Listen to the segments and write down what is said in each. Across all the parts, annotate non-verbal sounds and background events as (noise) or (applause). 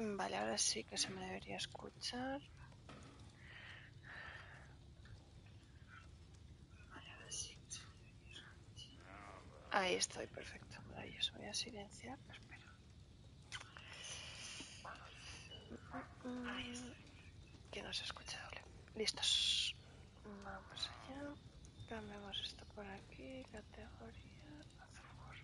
Vale, ahora sí que se me debería escuchar. Ahí estoy, perfecto. Maravilloso. Voy a silenciar. Espera. Que no se escucha doble. Listos. Vamos allá. Cambiamos esto por aquí. Categoría azul.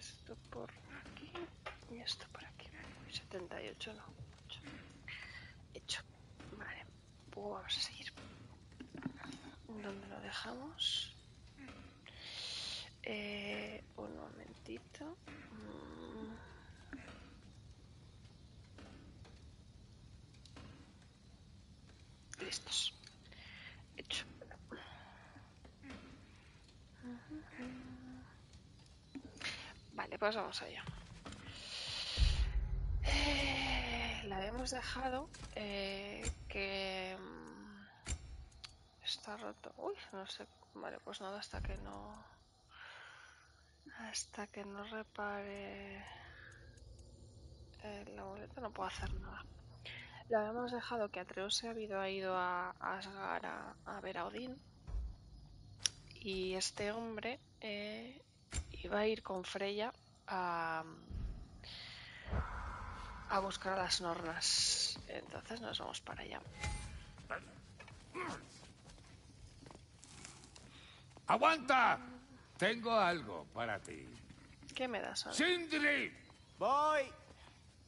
Esto por aquí y esto por aquí. 78 no. ocho. Hecho. Vale. Pues vamos a seguir. ¿Dónde lo dejamos? Eh, un momentito. Mm. Listos. Hecho. Vale, pues vamos allá. Eh, la habíamos dejado eh, que mm, está roto. Uy, no sé. Vale, pues nada, hasta que no. Hasta que no repare el amuleto no puedo hacer nada. Lo habíamos dejado que Atreus se había ido a, a Asgard a, a ver a Odín. Y este hombre eh, iba a ir con Freya a, a buscar a las nornas. Entonces nos vamos para allá. ¡Aguanta! Tengo algo para ti. ¿Qué me das ahora? ¡Sindri! ¡Voy!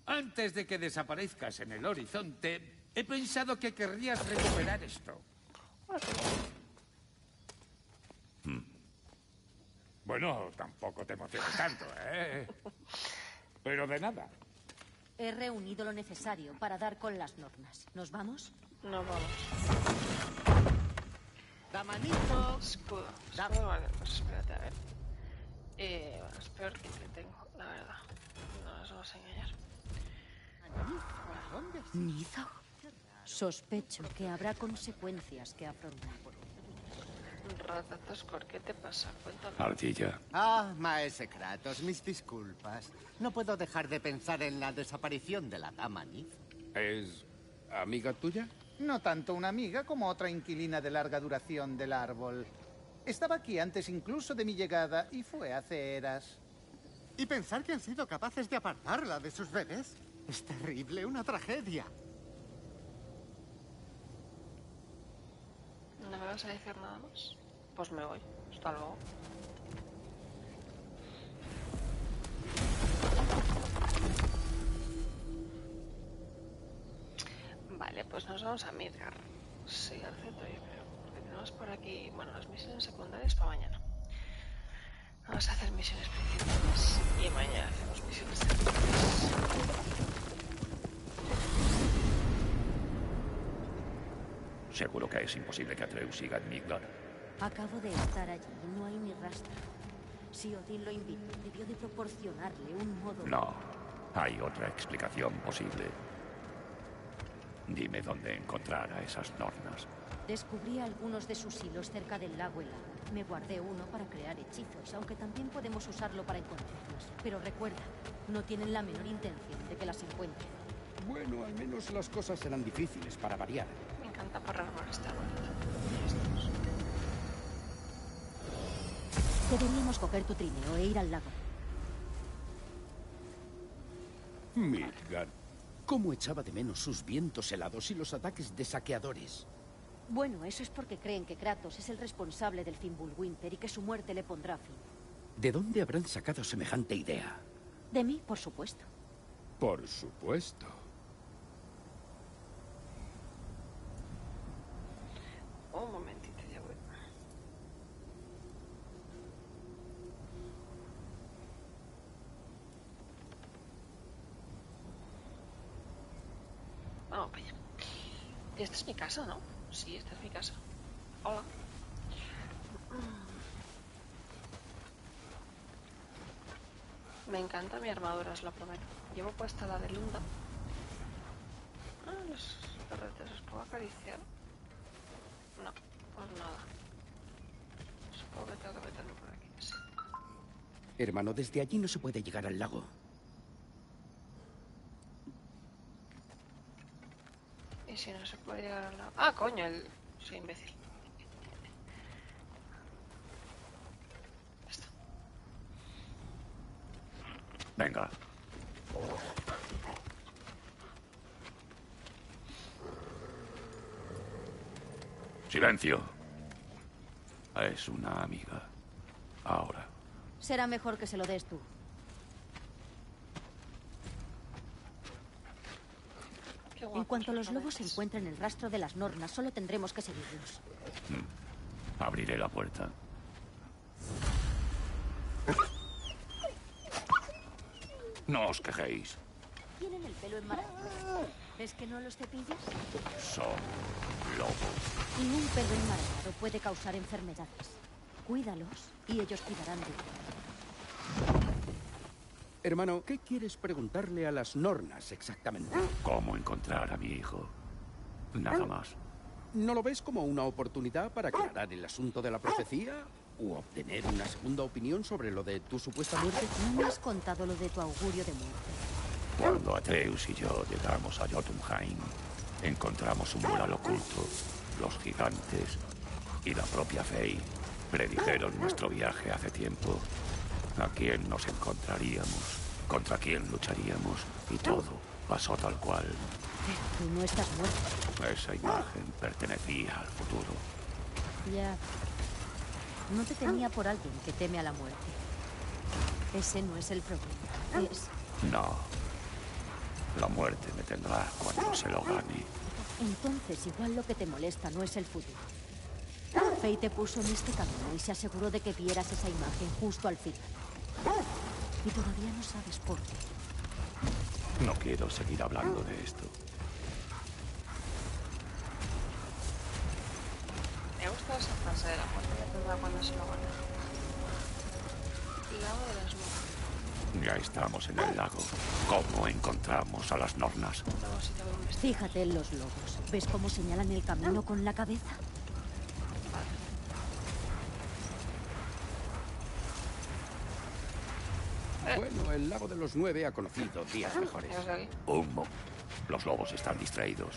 Antes de que desaparezcas en el horizonte, he pensado que querrías recuperar esto. Bueno, tampoco te emociones tanto, ¿eh? Pero de nada. He reunido lo necesario para dar con las normas. ¿Nos vamos? No vamos. ¡Damanito! Escudo. Escudo, vale, pues espérate a ver. Eh, bueno, es peor que te tengo, la verdad. No nos vamos a engañar. ¿Dónde Nizo. Sospecho que habrá consecuencias que afrontar. Ratatoscor, ¿qué te pasa? Cuéntame. Ardilla. Ah, maese Kratos, mis disculpas. No puedo dejar de pensar en la desaparición de la dama Nif. ¿Es amiga tuya? No tanto una amiga como otra inquilina de larga duración del árbol. Estaba aquí antes incluso de mi llegada y fue hace eras. Y pensar que han sido capaces de apartarla de sus bebés. Es terrible, una tragedia. ¿No me vas a decir nada más? Pues me voy. Hasta luego. Vale, pues nos vamos a Midgar. Sí, al centro yo creo. Porque tenemos por aquí, bueno, las misiones secundarias para mañana. Vamos a hacer misiones principales y mañana hacemos misiones secundarias. Seguro que es imposible que Atreus siga en Midgard. Acabo de estar allí y no hay ni rastro. Si Odín lo invitó, debió de proporcionarle un modo... No, hay otra explicación posible. Dime dónde encontrar a esas nornas. Descubrí algunos de sus hilos cerca del lago Helado. Me guardé uno para crear hechizos, aunque también podemos usarlo para encontrarlas. Pero recuerda, no tienen la menor intención de que las encuentren. Bueno, al menos las cosas serán difíciles para variar. Está bonito. Deberíamos coger tu trineo e ir al lago. Midgard. ¿Cómo echaba de menos sus vientos helados y los ataques de saqueadores? Bueno, eso es porque creen que Kratos es el responsable del Fimbulwinter y que su muerte le pondrá fin. ¿De dónde habrán sacado semejante idea? De mí, por supuesto. Por supuesto. Un momentito, ya voy. Vamos para allá. Esta es mi casa, ¿no? Sí, esta es mi casa. Hola. Me encanta mi armadura, os lo prometo. Llevo puesta la de Lunda. Ah, los perretes, ¿os puedo acariciar? No, pues nada. Supongo que tengo que meterme por aquí. Sí. Hermano, desde allí no se puede llegar al lago. Y si no se puede llegar al lado. Ah, coño, el. Soy imbécil. Venga. Silencio. Es una amiga. Ahora. Será mejor que se lo des tú. En cuanto los lobos encuentren el rastro de las nornas, solo tendremos que seguirlos. Abriré la puerta. No os quejéis. Tienen el pelo enmarañado. ¿Es que no los cepillas? Son lobos. Y un pelo enmarañado puede causar enfermedades. Cuídalos y ellos cuidarán de ti. Hermano, ¿qué quieres preguntarle a las nornas exactamente? ¿Cómo encontrar a mi hijo? Nada más. ¿No lo ves como una oportunidad para aclarar el asunto de la profecía? ¿O obtener una segunda opinión sobre lo de tu supuesta muerte? No me has contado lo de tu augurio de muerte. Cuando Atreus y yo llegamos a Jotunheim, encontramos un mural oculto. Los gigantes y la propia Fey predijeron nuestro viaje hace tiempo. A quién nos encontraríamos, contra quién lucharíamos y todo pasó tal cual. Pero tú no estás muerto. Esa imagen pertenecía al futuro. Ya. No te tenía por alguien que teme a la muerte. Ese no es el problema. Es... No. La muerte me tendrá cuando se lo gane. Entonces igual lo que te molesta no es el futuro. Fey te puso en este camino y se aseguró de que vieras esa imagen justo al final. Y todavía no sabes por qué. No quiero seguir hablando de esto. Me gusta esa frase de la muerte de tendrá cuando se lo gane. Lago de las. Ya estamos en el lago. ¿Cómo encontramos a las nornas? Fíjate en los lobos. ¿Ves cómo señalan el camino con la cabeza? Bueno, el lago de los nueve ha conocido días mejores. ¿Llegas de aquí? Un mo- Los lobos están distraídos.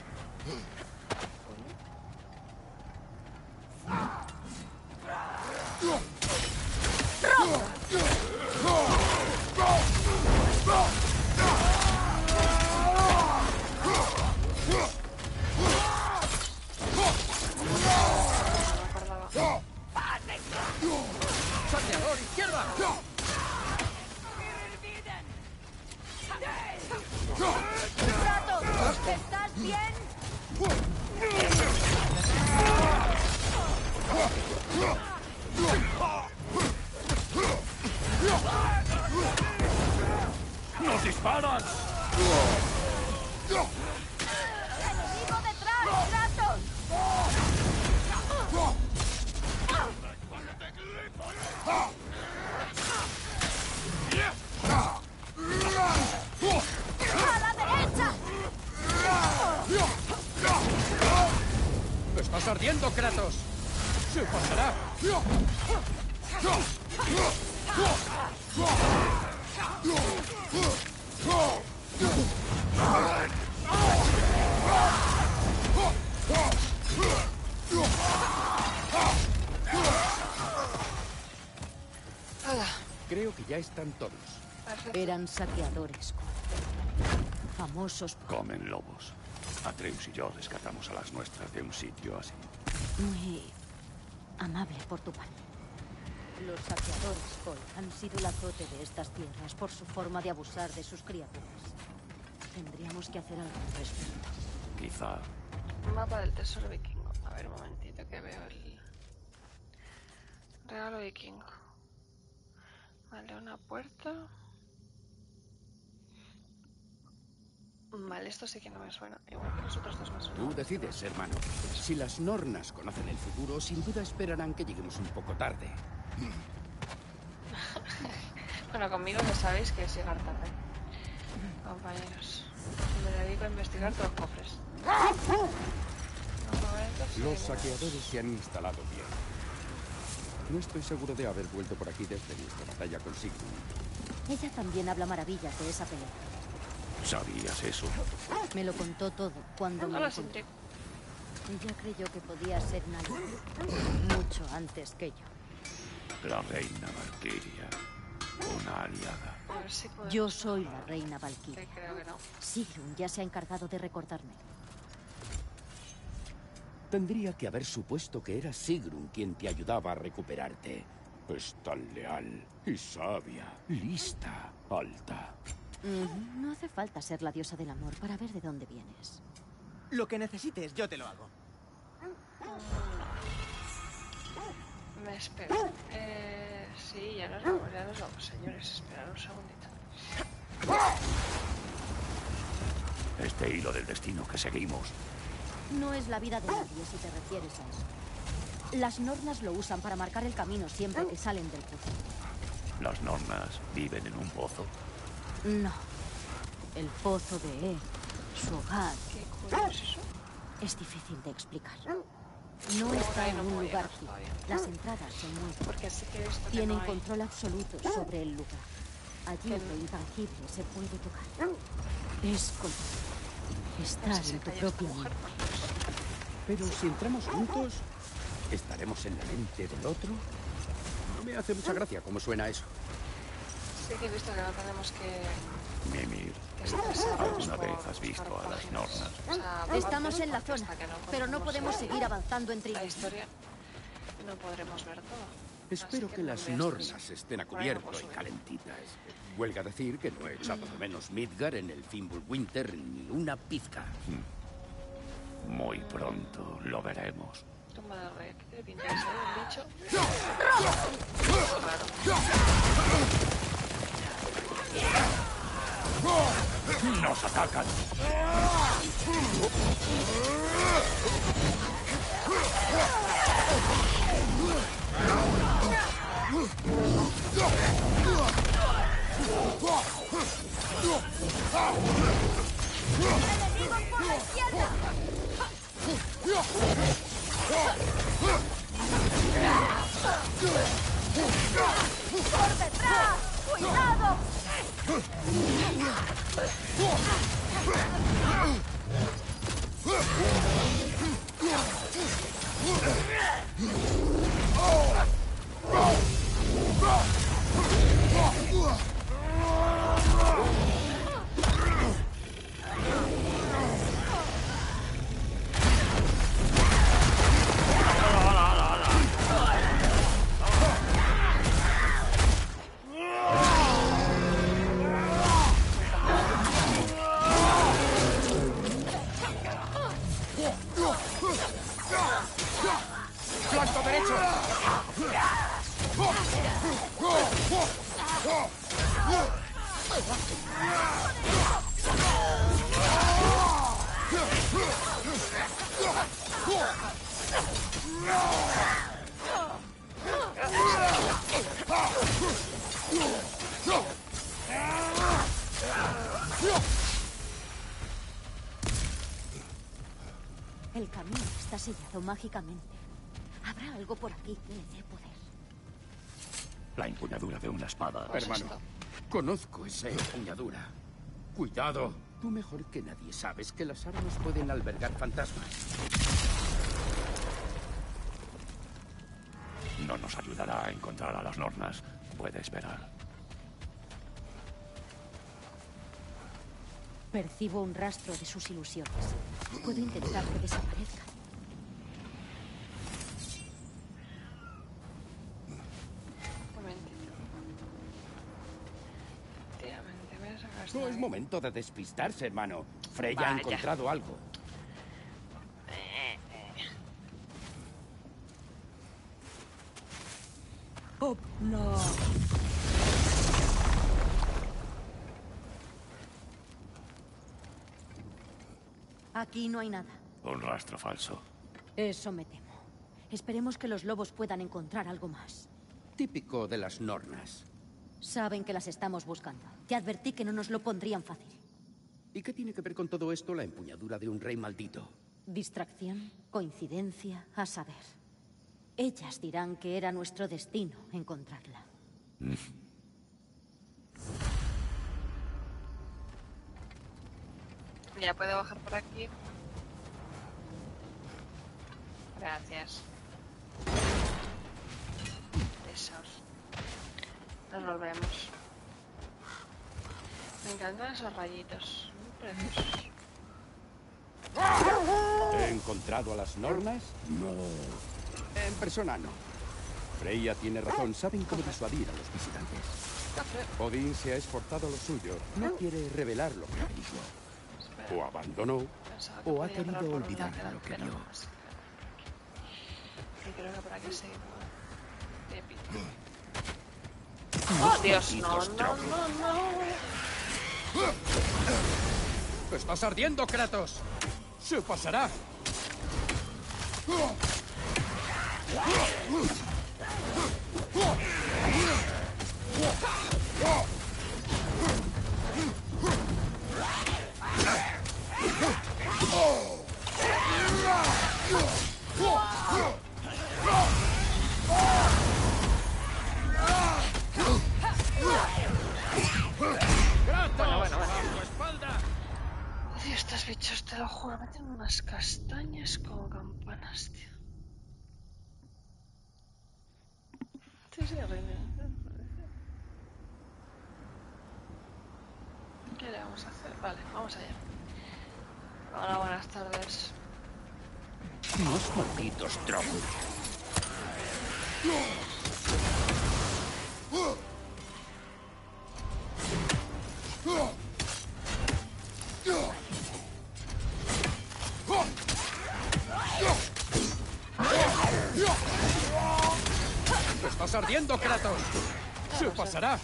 Están todos. Eran saqueadores. Famosos por Comen lobos. Atreus y yo rescatamos a las nuestras de un sitio así. Muy amable por tu parte. Los saqueadores, Cole, han sido el azote de estas tierras por su forma de abusar de sus criaturas. Tendríamos que hacer algo al respecto. Quizá Mapa del tesoro vikingo. A ver, un momentito que veo el regalo vikingo. Vale, una puerta. Vale, esto sí que no me suena. Igual que los otros dos me Tú suenan. decides, hermano. Si las nornas conocen el futuro, sin duda esperarán que lleguemos un poco tarde. (laughs) Bueno, conmigo ya sabéis que es llegar tarde. Compañeros, me dedico a investigar todos los cofres. Los momentos, Los saqueadores se han instalado bien. No estoy seguro de haber vuelto por aquí desde nuestra batalla con Sigrun. Ella también habla maravillas de esa pelea. ¿Sabías eso? Me lo contó todo cuando me lo contó. Ella creyó que podía ser nadie. Mucho antes que yo. La reina Valkyria. Una aliada. Si. Yo soy la reina Valkyria. creo que no. Sigrun ya se ha encargado de recordarme. Tendría que haber supuesto que era Sigrun quien te ayudaba a recuperarte. Es tan leal y sabia, lista, alta. No hace falta ser la diosa del amor para ver de dónde vienes. Lo que necesites, yo te lo hago. Me espero. Eh, sí, ya nos vamos, ya nos vamos, señores. Esperad un segundito. Este hilo del destino que seguimos. No es la vida de nadie si te refieres a eso. Las nornas lo usan para marcar el camino siempre que salen del pozo. Las nornas viven en un pozo. No. El pozo de E, su hogar, ¿Qué es eso? es difícil de explicar. No está en un lugar fijo. Las entradas visto que Tienen control absoluto sobre el lugar. Allí lo intangible se puede tocar. Es como estar se en tu por Dios. Pero si entramos juntos, ¿estaremos en la mente del otro? No me hace mucha gracia cómo suena eso. Sí que he visto que no tenemos que... Mimir, ¿alguna vez has visto a las nornas? Sea, Estamos en la zona, pero no podemos la- seguir avanzando entre La ellos. historia no podremos ver todo. Espero que las nornas estén a cubierto y calentitas. Huelga decir que no he echado de menos Midgar en el Fimbulwinter ni una pizca. Muy pronto lo veremos. ¡Nos atacan! ¡Flanco Ugh! Sellado mágicamente. Habrá algo por aquí que le dé poder. La empuñadura de una espada. Hermano, conozco esa empuñadura. Cuidado. Tú mejor que nadie sabes que las armas pueden albergar fantasmas. No nos ayudará a encontrar a las nornas. Puede esperar. Percibo un rastro de sus ilusiones. Puedo intentar que desaparezcan. Un momentito. Efectivamente, voy a sacar esto No de es momento de despistarse, hermano. Freya ha encontrado algo. Aquí no hay nada. Un rastro falso. Eso me temo. Esperemos que los lobos puedan encontrar algo más. Típico de las nornas. Saben que las estamos buscando. Te advertí que no nos lo pondrían fácil. ¿Y qué tiene que ver con todo esto la empuñadura de un rey maldito? Distracción, coincidencia, a saber. Ellas dirán que era nuestro destino encontrarla. Ya puede bajar por aquí. Gracias. Nos volvemos. Me encantan esos rayitos. Preciosos. ¿He encontrado a las normas? No. En persona no. Freya tiene razón. Saben cómo disuadir a los visitantes. Odín se ha esforzado lo suyo. No quiere revelar lo que. Espera, O abandonó, o ha querido olvidar lo que vio. creo que por aquí se Épico. ¡Oh, Dios! No, no, no. ¡Estás ardiendo, Kratos! ¡Se pasará! Sí, sí. ¿Qué le vamos a hacer? Vale, vamos allá. Hola, buenas tardes. Los malditos trozos. ¡Estás ardiendo, Kratos! ¡Se pasará!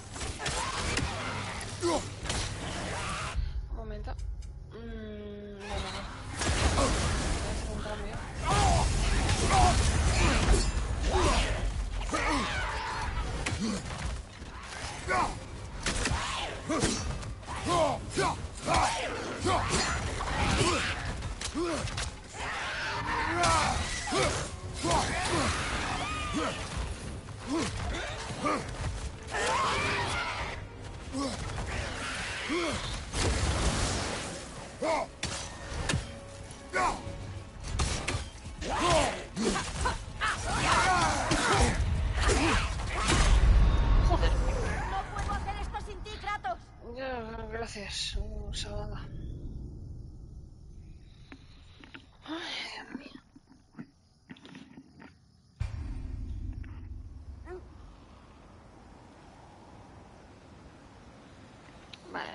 Un momento. Mm, no, no, no. Voy a hacer un cambio.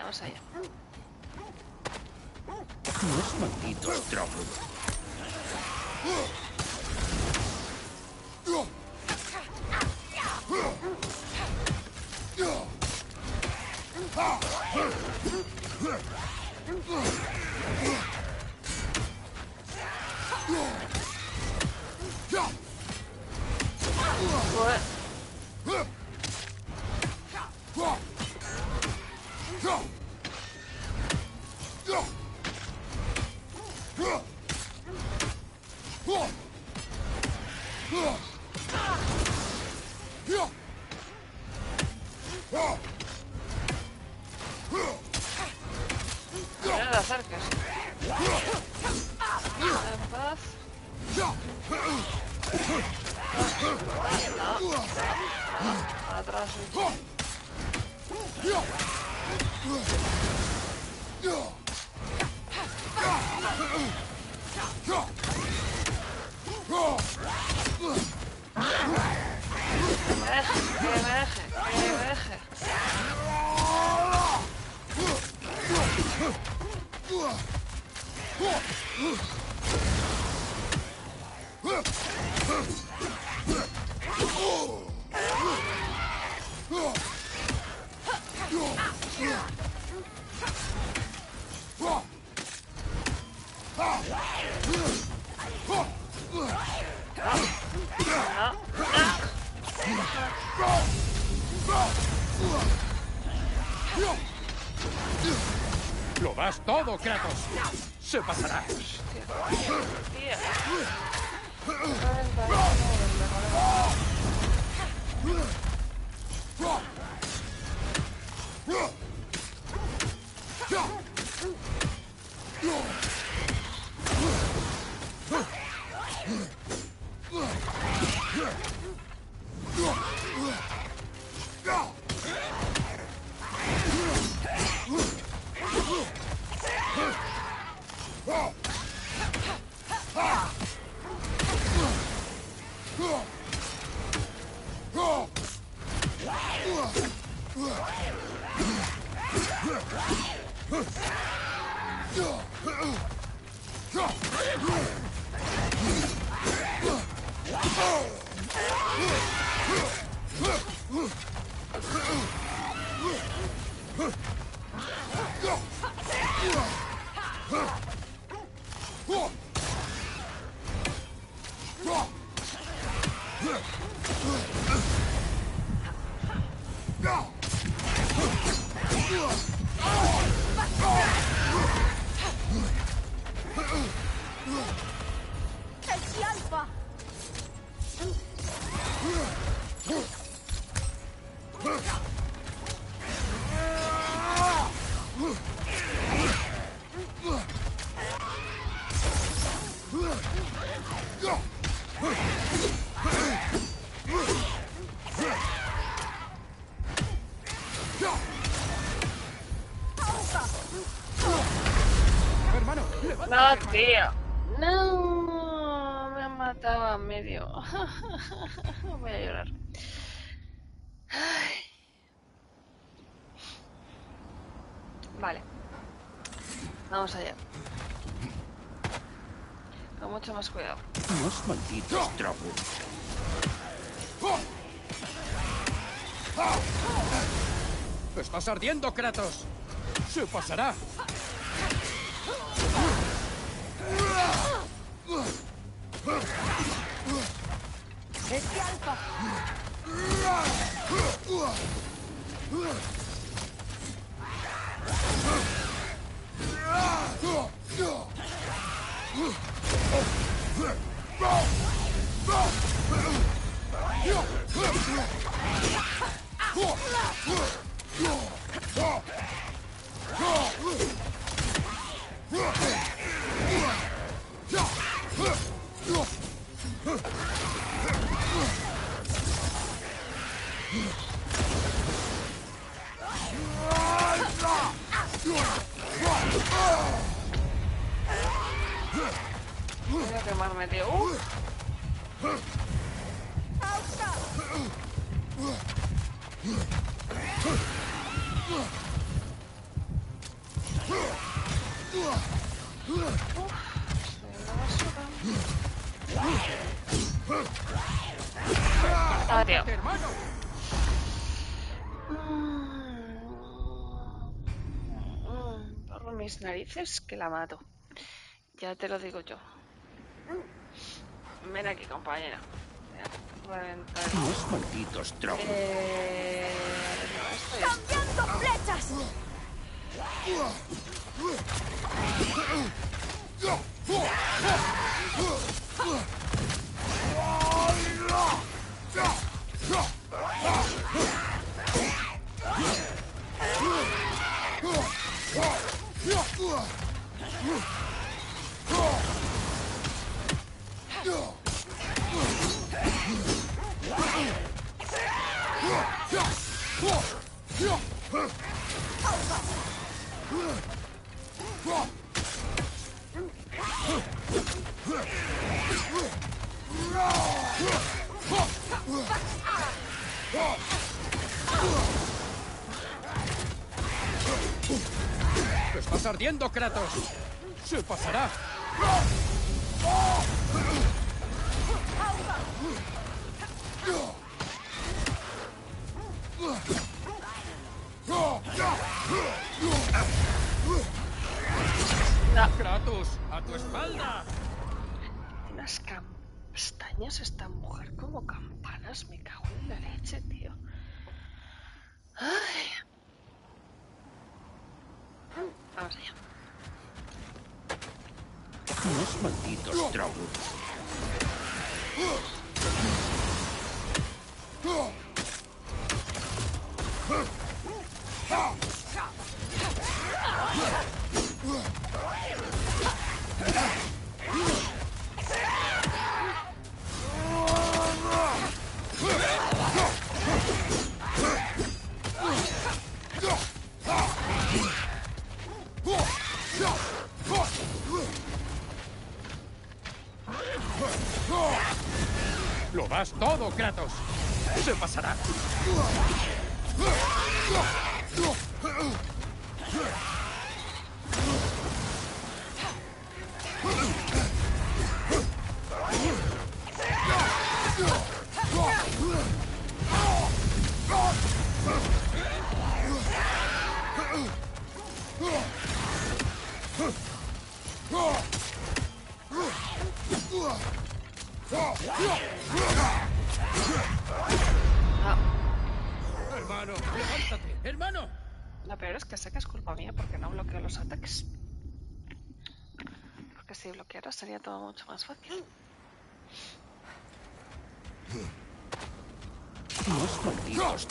Vamos allá. Los malditos trozos. ¡Lo das todo, Kratos! ¡Se pasará! ¡El cuidado. Los malditos. ¡Estás ardiendo, Kratos! ¡Se pasará! Narices que la mato. Ya te lo digo yo. Ven aquí, compañera. Voy a reventar. Los malditos Drogon. Eh, no, esto. ¡Cambiando flechas! No! ¡Estás ardiendo, Kratos! ¡Se pasará! No. ¡Kratos! ¡A tu espalda! Unas castañas esta mujer como campanas. Me cago en la leche, tío. Ay. Vamos allá. Los malditos Drogon. Mucho más fácil. Los malditos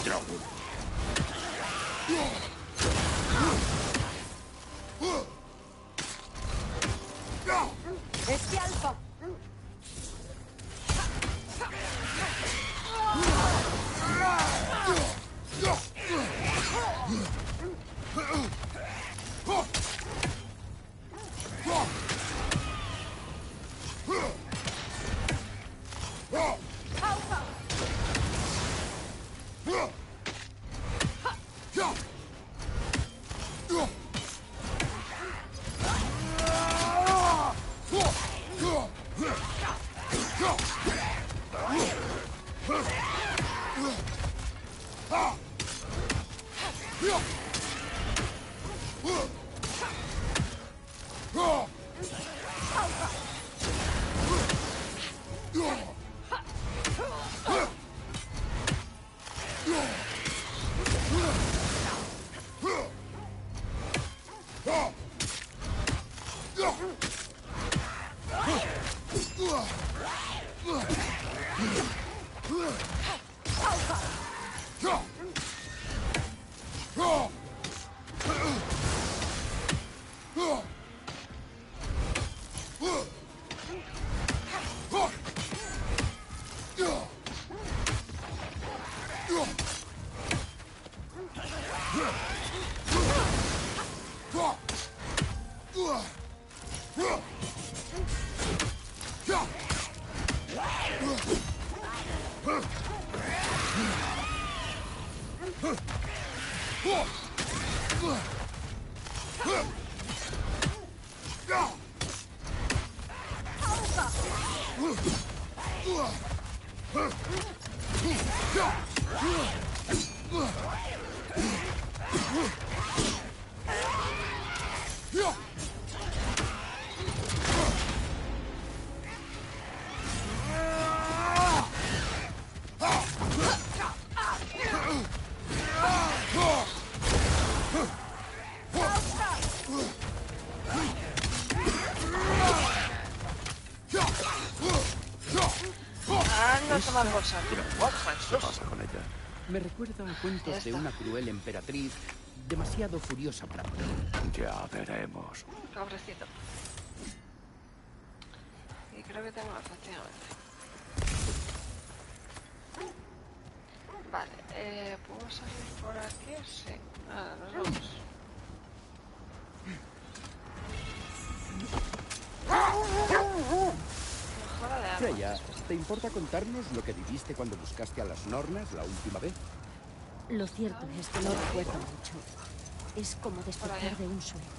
Me recuerda a cuentos de una cruel emperatriz demasiado furiosa para morir. Ya veremos. Pobrecito. Y creo que tengo efectivamente. Vale, eh, ¿puedo salir por aquí? Sí. Nos importa contarnos lo que viviste cuando buscaste a las Nornas la última vez? Lo cierto es que no recuerdo mucho. Es como despertar de un sueño.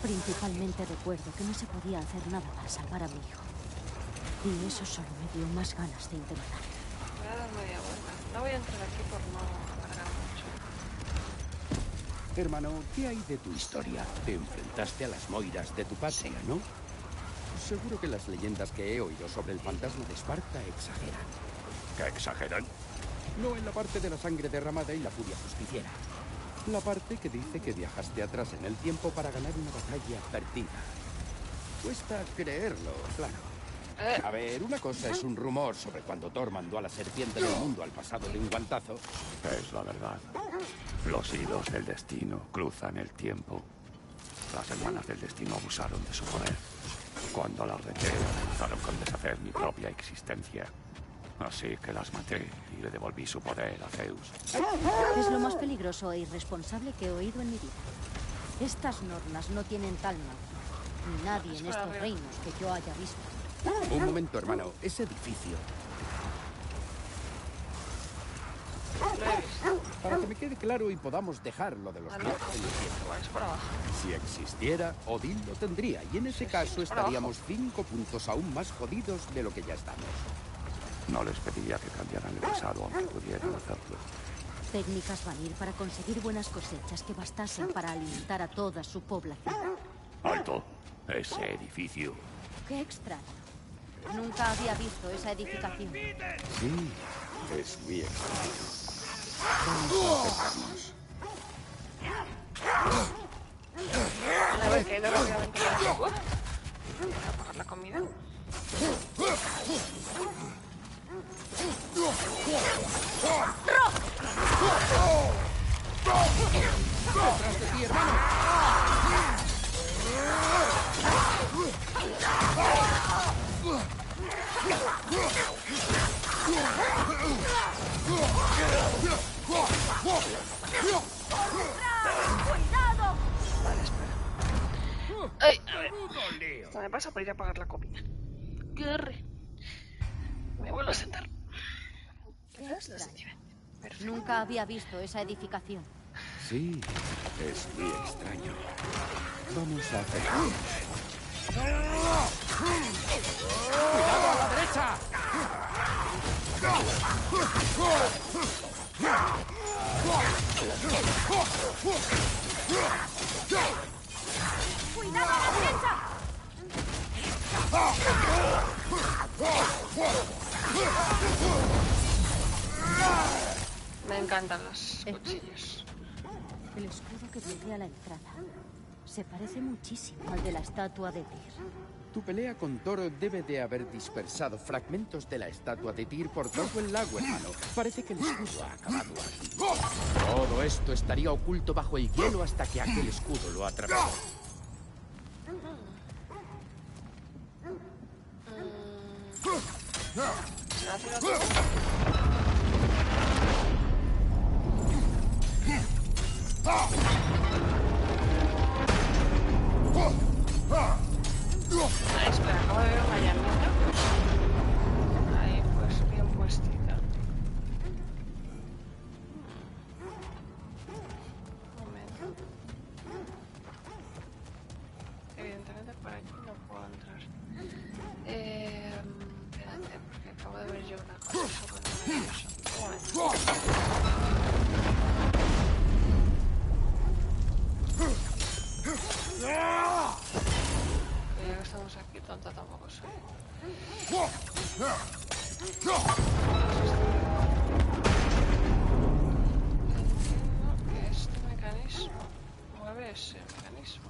Principalmente recuerdo que no se podía hacer nada para salvar a mi hijo. Y eso solo me dio más ganas de intentar. Voy a dar media vuelta. No voy a entrar aquí por no alargar mucho. Hermano, ¿qué hay de tu historia? Te enfrentaste a las Moiras de tu patria, ¿no? Seguro que las leyendas que he oído sobre el fantasma de Esparta exageran. ¿Qué exageran? No en la parte de la sangre derramada y la furia justiciera. La parte que dice que viajaste atrás en el tiempo para ganar una batalla perdida. Cuesta creerlo, claro. A ver, una cosa es un rumor sobre cuando Thor mandó a la serpiente del mundo al pasado de un guantazo. Es la verdad. Los hilos del destino cruzan el tiempo. Las hermanas del destino abusaron de su poder. Cuando las reté, amenazaron con deshacer mi propia existencia. Así que las maté y le devolví su poder a Zeus. Es lo más peligroso e irresponsable que he oído en mi vida. Estas normas no tienen tal. Ni nadie en estos reinos que yo haya visto. Un momento, hermano. Ese edificio me quede claro y podamos dejar lo de los Vale, dioses en el tiempo. igual es por abajo. Si existiera, Odín lo tendría, y en ese caso estaríamos cinco puntos aún más jodidos de lo que ya estamos. No les pediría que cambiaran el pasado, aunque pudieran hacerlo. Técnicas Vanir para conseguir buenas cosechas que bastasen para alimentar a toda su población. ¡Alto! Ese edificio. Qué extraño. Nunca había visto esa edificación. Sí, es muy extraño. Vamos a acercarnos. A ver, que rápidamente a la agua. Para pagar la comida. Vale, espera. Ay, a ver. Esto me pasa por ir a pagar la comida. Gurri. Me vuelvo a sentar. Perfecto. Nunca había visto esa edificación. Sí, es muy extraño. Vamos a acercarnos. ¡Cuidado a la derecha! ¡Cuidado a la derecha! Me encantan los cuchillos. El escudo que rodea la entrada se parece muchísimo al de la estatua de Tyr. Tu pelea con Toro debe de haber dispersado fragmentos de la estatua de Tyr por todo el lago, hermano. Parece que el escudo ha acabado aquí. Todo esto estaría oculto bajo el hielo hasta que aquel escudo lo atravesó. ¿Se va a hacer otro? Ahí, espera, acabo de ver una llamita. Ahí, pues bien puestita. Un momento. Evidentemente por aquí no puedo entrar. Eh, espérate, porque acabo de ver yo una cosa. Un momento. Ya que estamos aquí, tonta tampoco soy. Entiendo que este mecanismo mueve ese mecanismo.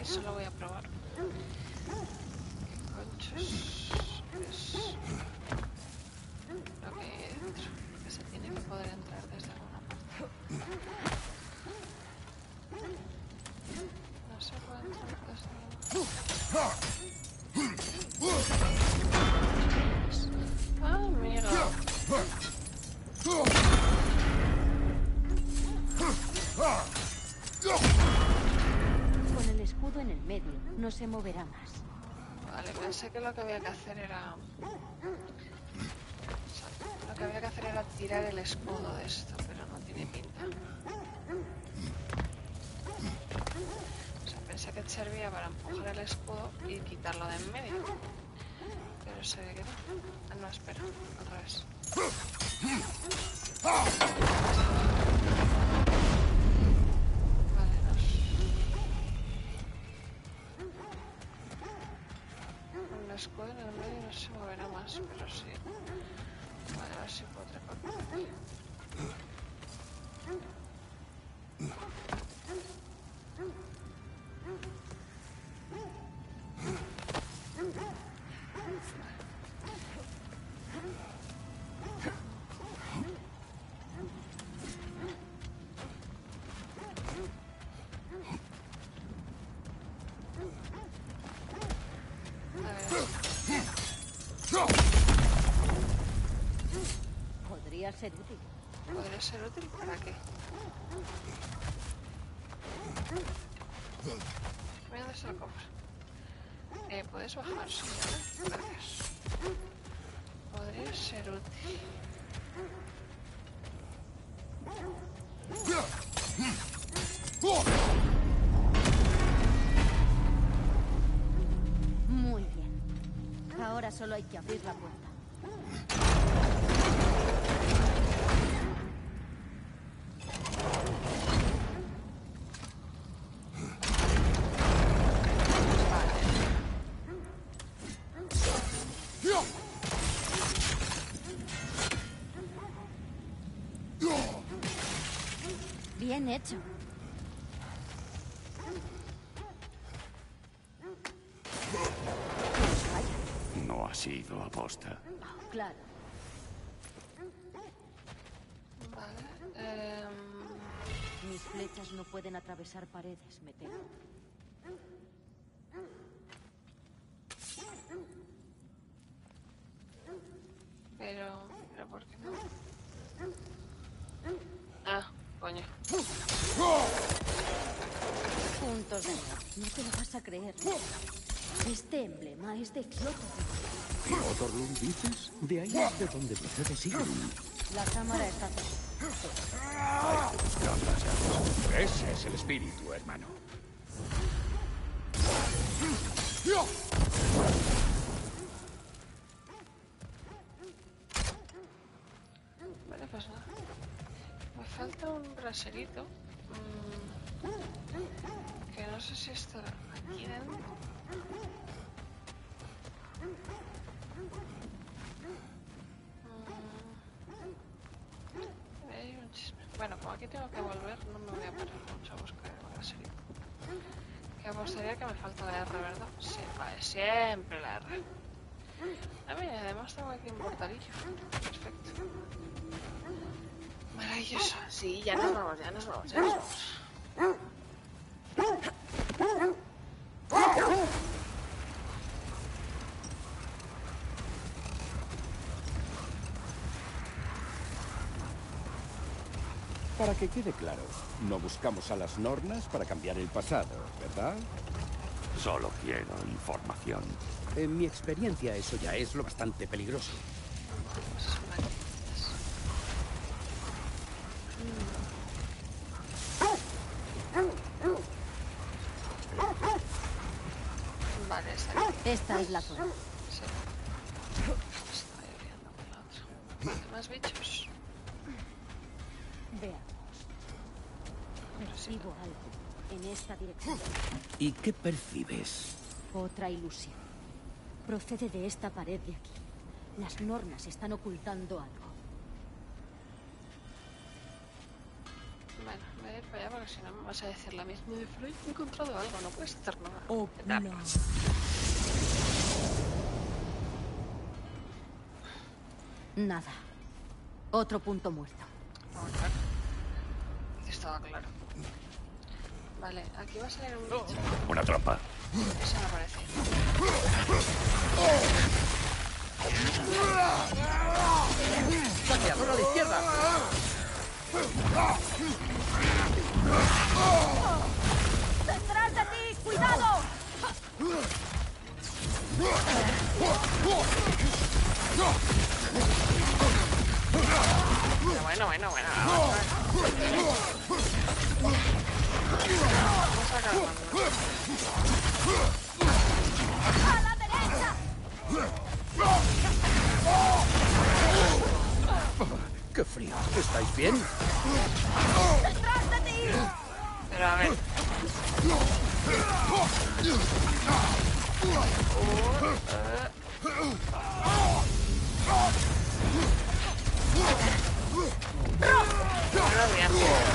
Aquí solo voy a se moverá más. Vale, pensé que lo que había que hacer era... lo que había que hacer era tirar el escudo de esto, pero no tiene pinta. O sea, pensé que servía para empujar el escudo y quitarlo de en medio. Pero se ve que no. Ah, no, espera, al revés. ¿Podría ser útil para qué? Mira dónde está el cofre. Eh, ¿Puedes bajar? Sí. Gracias. Podría ser útil. Muy bien. Ahora solo hay que abrir la puerta. Bien hecho. No ha sido aposta. Oh, claro. Vale. em, Mis flechas no pueden atravesar paredes, me temo. pero... ¿Pero por qué no? Ah, coño. Puntos de honor. No te lo vas a creer. Este emblema es de Cloto. ¿Otterlund dices? De ahí es de donde procede Sigrun. La cámara está cerrada. Hay que buscar las llaves. Ese es el espíritu, hermano. Vale, pues nada. Me falta un braserito. mm, no sé si está aquí dentro. Bueno, como aquí tengo que volver, no me voy a parar mucho a buscar el braserito. Que apostaría que me falta la R, ¿verdad? Sí, vale, siempre la R. Ah, mira, además tengo aquí un portalillo. Perfecto. Maravilloso. Sí, ya nos vamos, ya nos vamos, ya nos vamos. Para que quede claro, no buscamos a las nornas para cambiar el pasado, ¿verdad? Solo quiero información. En mi experiencia eso ya es lo bastante peligroso. Cosas magníficas. Vale, está bien. Esta es la zona. Sí. Estaba liando con la otra. Vale, ¿Más bichos? Veamos. Percibo algo en esta dirección. ¿Y qué percibes? Otra ilusión. Procede de esta pared de aquí. Las nornas están ocultando algo. Bueno, voy a ir para allá porque si no me vas a decir la misma de Freud. He encontrado algo, no puedes hacer nada. Oh, no. Nada. Otro punto muerto. Claro. Estaba claro. Vale, aquí va a salir un bicho. Una trampa. Eso me parece. ¡Saquea, corre a la izquierda! ¡Detrás de ti! ¡Cuidado! Bueno, bueno, bueno, bueno. Vamos a calmarnos. ¡A la derecha! ¡Qué frío! ¿Estáis bien? ¡Detrás de ti! Pero a ver.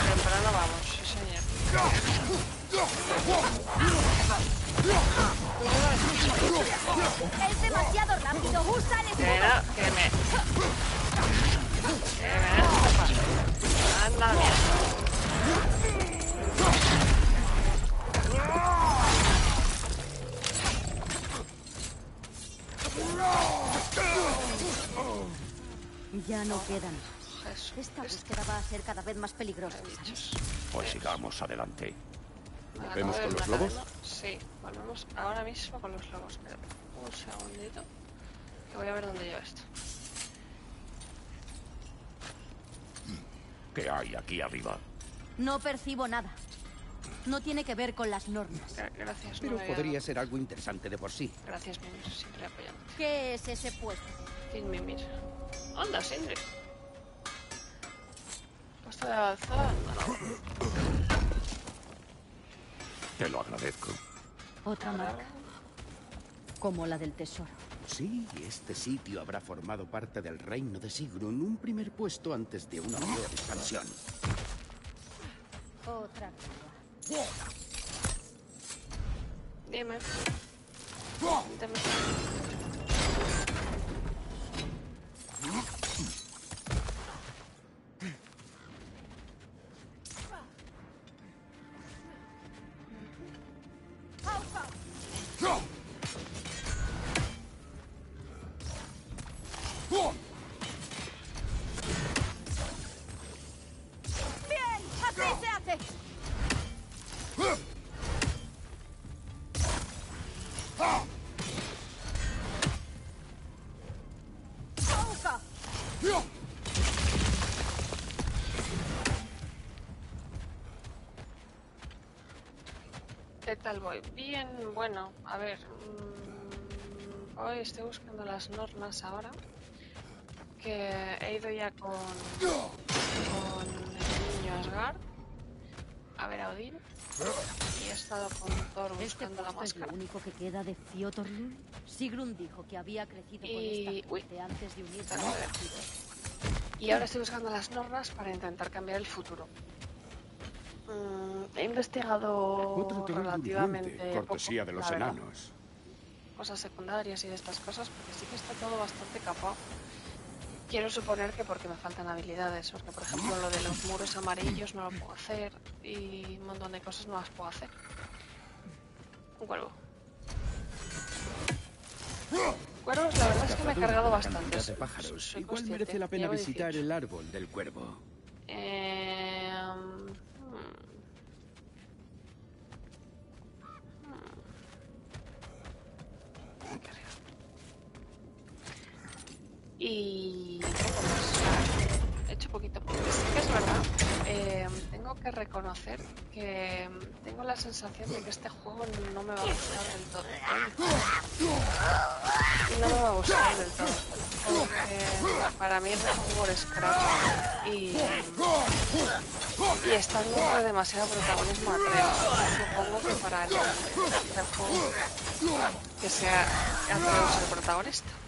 Temprano vamos, sí señor. ¡Es demasiado rápido! ¡Usa el Que me... Ya no quedan. Jesús. Esta búsqueda va a ser cada vez más peligrosa, ¿sabes? Pues sigamos adelante. ¿Volvemos con los lobos? Sí, volvemos ahora mismo con los lobos. Espera, un segundito. Que voy a ver dónde lleva esto. ¿Qué hay aquí arriba? No percibo nada. No tiene que ver con las normas. Gra- Gracias, no Pero había podría ser algo interesante de por sí. Gracias, Mimir, siempre apoyando. ¿Qué es ese puesto? Fin Mimir. Anda, Sindri. Puesto de avanzada, no. Te lo agradezco. Otra marca. Como la del tesoro. Sí, este sitio habrá formado parte del reino de Sigrun, un primer puesto antes de una mayor expansión. Otra cueva. Dime. Dime. ¡Bien! Tal voy? Bien, bueno, a ver. mm, hoy estoy buscando las normas ahora. Que he ido ya con, con el niño Asgard a ver a Odín. Y he estado con Thor ¿Este buscando la es lo máscara. único que queda de? Sigrun dijo que había crecido con Y- esta uy. gente antes de unirse ver. ejército. Y ahora estoy buscando las normas para intentar cambiar el futuro. Mm, he investigado Otro relativamente cortesía poco, de los enanos. cosas secundarias y de estas cosas, porque sí que está todo bastante capado. Quiero suponer que porque me faltan habilidades, porque por ejemplo lo de los muros amarillos no lo puedo hacer y un montón de cosas no las puedo hacer. Un cuervo. Cuervos, la verdad es que me he cargado bastantes. Igual merece la pena visitar 18. el árbol del cuervo. Eh, mm, mm. Qué arriba. Y. He hecho poquito, porque sí que es verdad. eh, tengo que reconocer que tengo la sensación de que este juego no me va a gustar del todo. No me va a gustar del todo. Porque para mí es scratch y, y está dando demasiado protagonismo a Atreus. Supongo que para el, juego que sea el protagonista.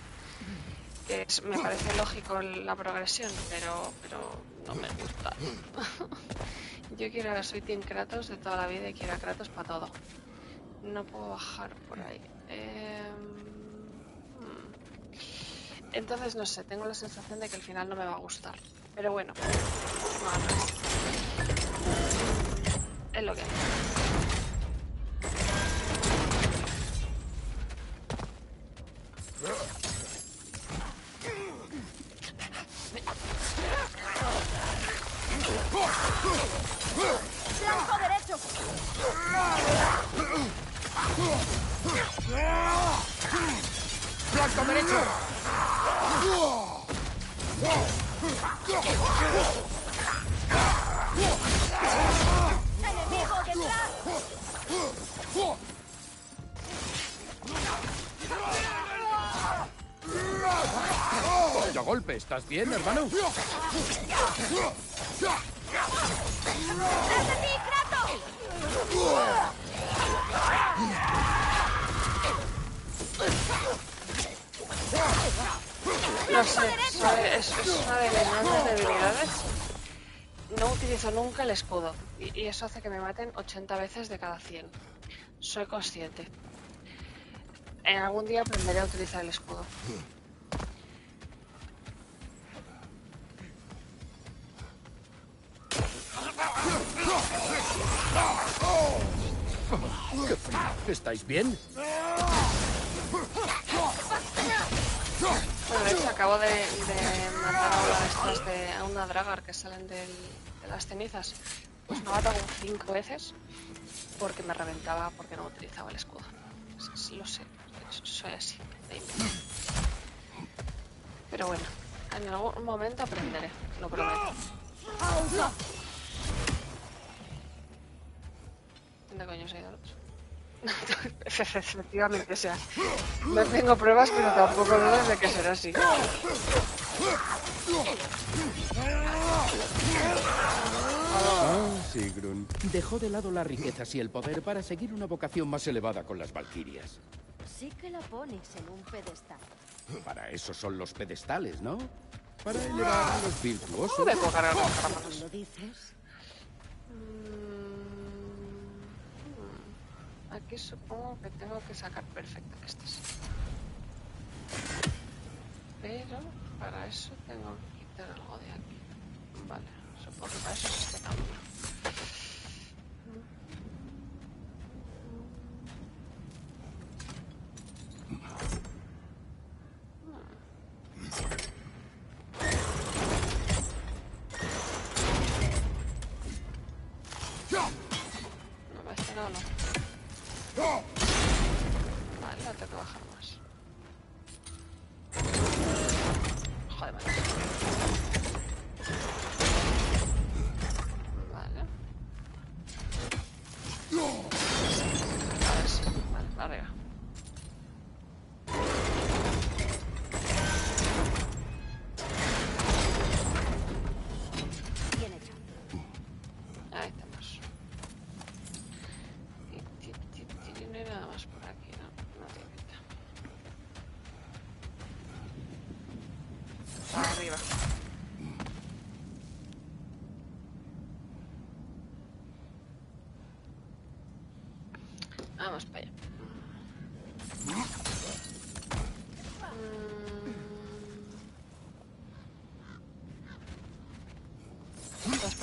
Es- me parece lógico la progresión, pero, pero no me gusta. (laughs) Yo quiero, soy Team Kratos de toda la vida y quiero a Kratos para todo. No puedo bajar por ahí. Em, hmm. Entonces, no sé, tengo la sensación de que el final no me va a gustar. Pero bueno, no es lo que hay. ¡Flanco derecho! ¡Flanco derecho! ¡Enemigo detrás! Vaya golpe, ¿estás bien, hermano? (laughs) nunca el escudo y, eso hace que me maten 80 veces de cada 100. Soy consciente. En algún día aprenderé a utilizar el escudo. ¿Estáis bien? Bueno, de hecho, acabo de, de matar a una estas de una dragar que salen de las cenizas. Pues me ha matado 5 veces porque me reventaba porque no utilizaba el escudo. Lo sé, soy así. Pero bueno, en algún momento aprenderé, lo prometo. ¿Dónde coño se ha ido? (laughs) Efectivamente, o sea, no tengo pruebas, pero tampoco dudas de que será así. Ah, Sigrun. Dejó de lado las riquezas y el poder para seguir una vocación más elevada con las valquirias. Sí que la pones en un pedestal. Para eso son los pedestales, ¿no? Para elevar a los virtuosos. Me cámaras. lo dices. Mm, Aquí supongo que tengo que sacar perfecto estas. Pero para eso tengo que quitar algo de aquí. Vale, supongo que para eso es este camino.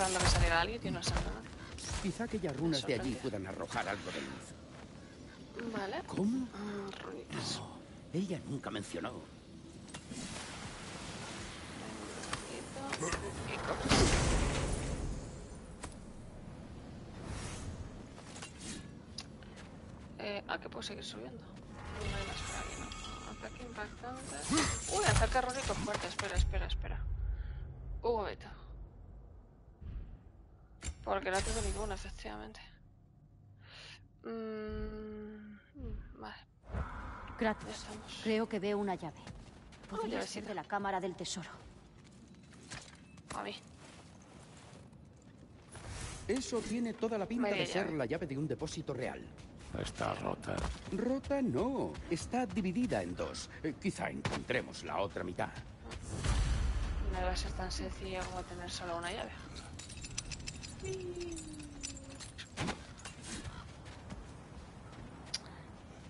Esperando a que saliera alguien y no sale nada. Quizá aquellas runas de allí puedan arrojar algo de luz. Vale. ¿Cómo? Mm, runitas. Ella nunca mencionó. Eh, ¿A qué puedo seguir subiendo? No hay más por aquí, ¿no? Ataque impactante. Uy, ataque rúnico fuerte. Espera, espera, espera. Un momento. Porque no tengo ninguno, efectivamente. Mm, vale, ya Kratos, estamos. creo que veo una llave. Podría llave ser de la cámara del tesoro. A mí. Eso tiene toda la pinta Media de ser llave. la llave de un depósito real. Está rota. Rota no, está dividida en dos. Eh, quizá encontremos la otra mitad. No va a ser tan sencillo como tener solo una llave.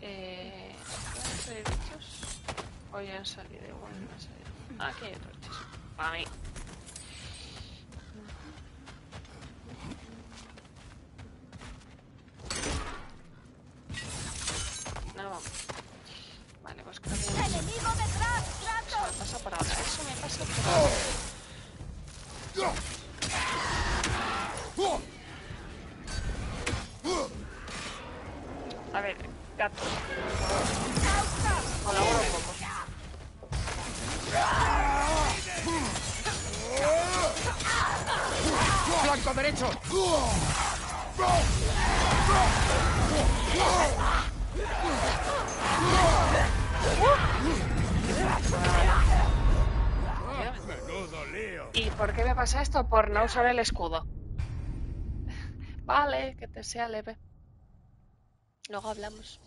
Eh, ¿Van a salir bichos? O ya han salido igual, no han salido. Ah, aquí hay otro hechizo. Para mí. Pasa esto? Por no usar el escudo. Vale, que te sea leve. Luego hablamos.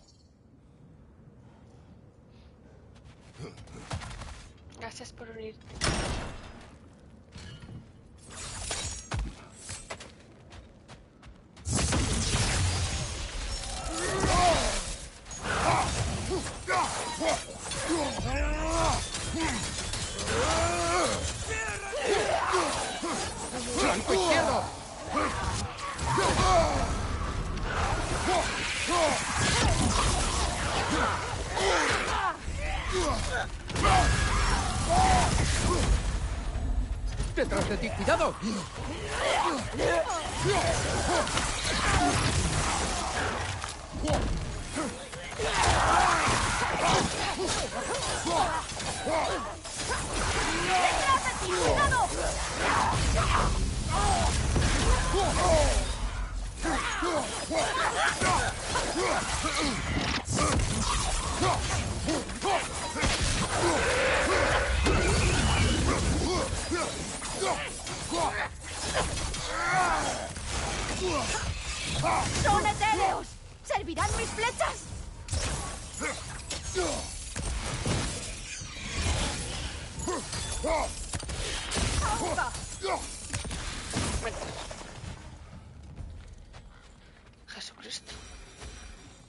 Jesucristo.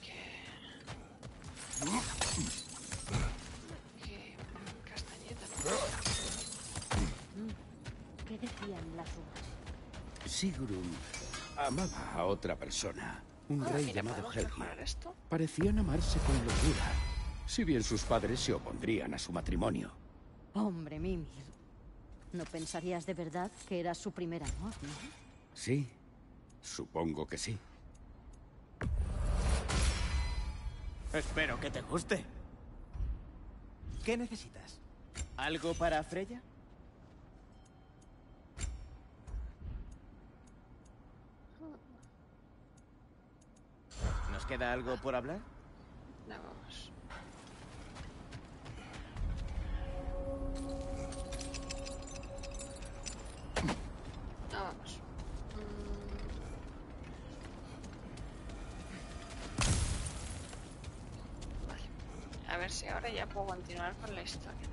Que... Que... Castañeta. ¿Qué decían las uvas? Sigrun amaba a otra persona, un Ah, rey llamado ¿podemos Helgi. esto? Parecían amarse con locura, si bien sus padres se opondrían a su matrimonio. Hombre, Mimir. ¿No pensarías de verdad que era su primer amor, no? Sí, supongo que sí. Espero que te guste. ¿Qué necesitas? ¿Algo para Freya? ¿Nos queda algo por hablar? No, vamos. Vamos. Mm. Vale. A ver si ahora ya puedo continuar con la historia.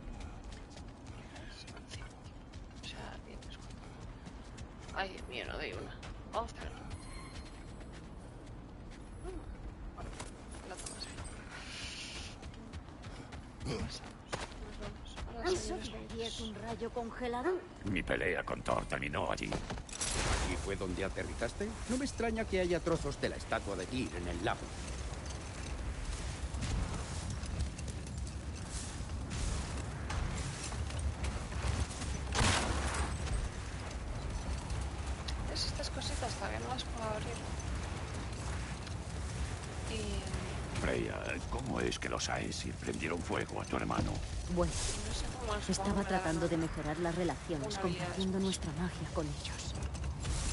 Ay, Dios mío, no doy una. Ostras. Bueno, la tomas bien. Pasamos. Nos vamos. Hola, ¿Eso señores de allí bellos. es un rayo congelado? Mi pelea con Thor terminó allí. ¿Y fue donde aterrizaste? No me extraña que haya trozos de la estatua de Tyr en el lago. ¿Ves? Estas cositas todavía no las puedo abrir. Y Freya, ¿cómo es que los Aesir prendieron fuego a tu hermano? Bueno, estaba tratando de mejorar las relaciones compartiendo nuestra magia con ellos.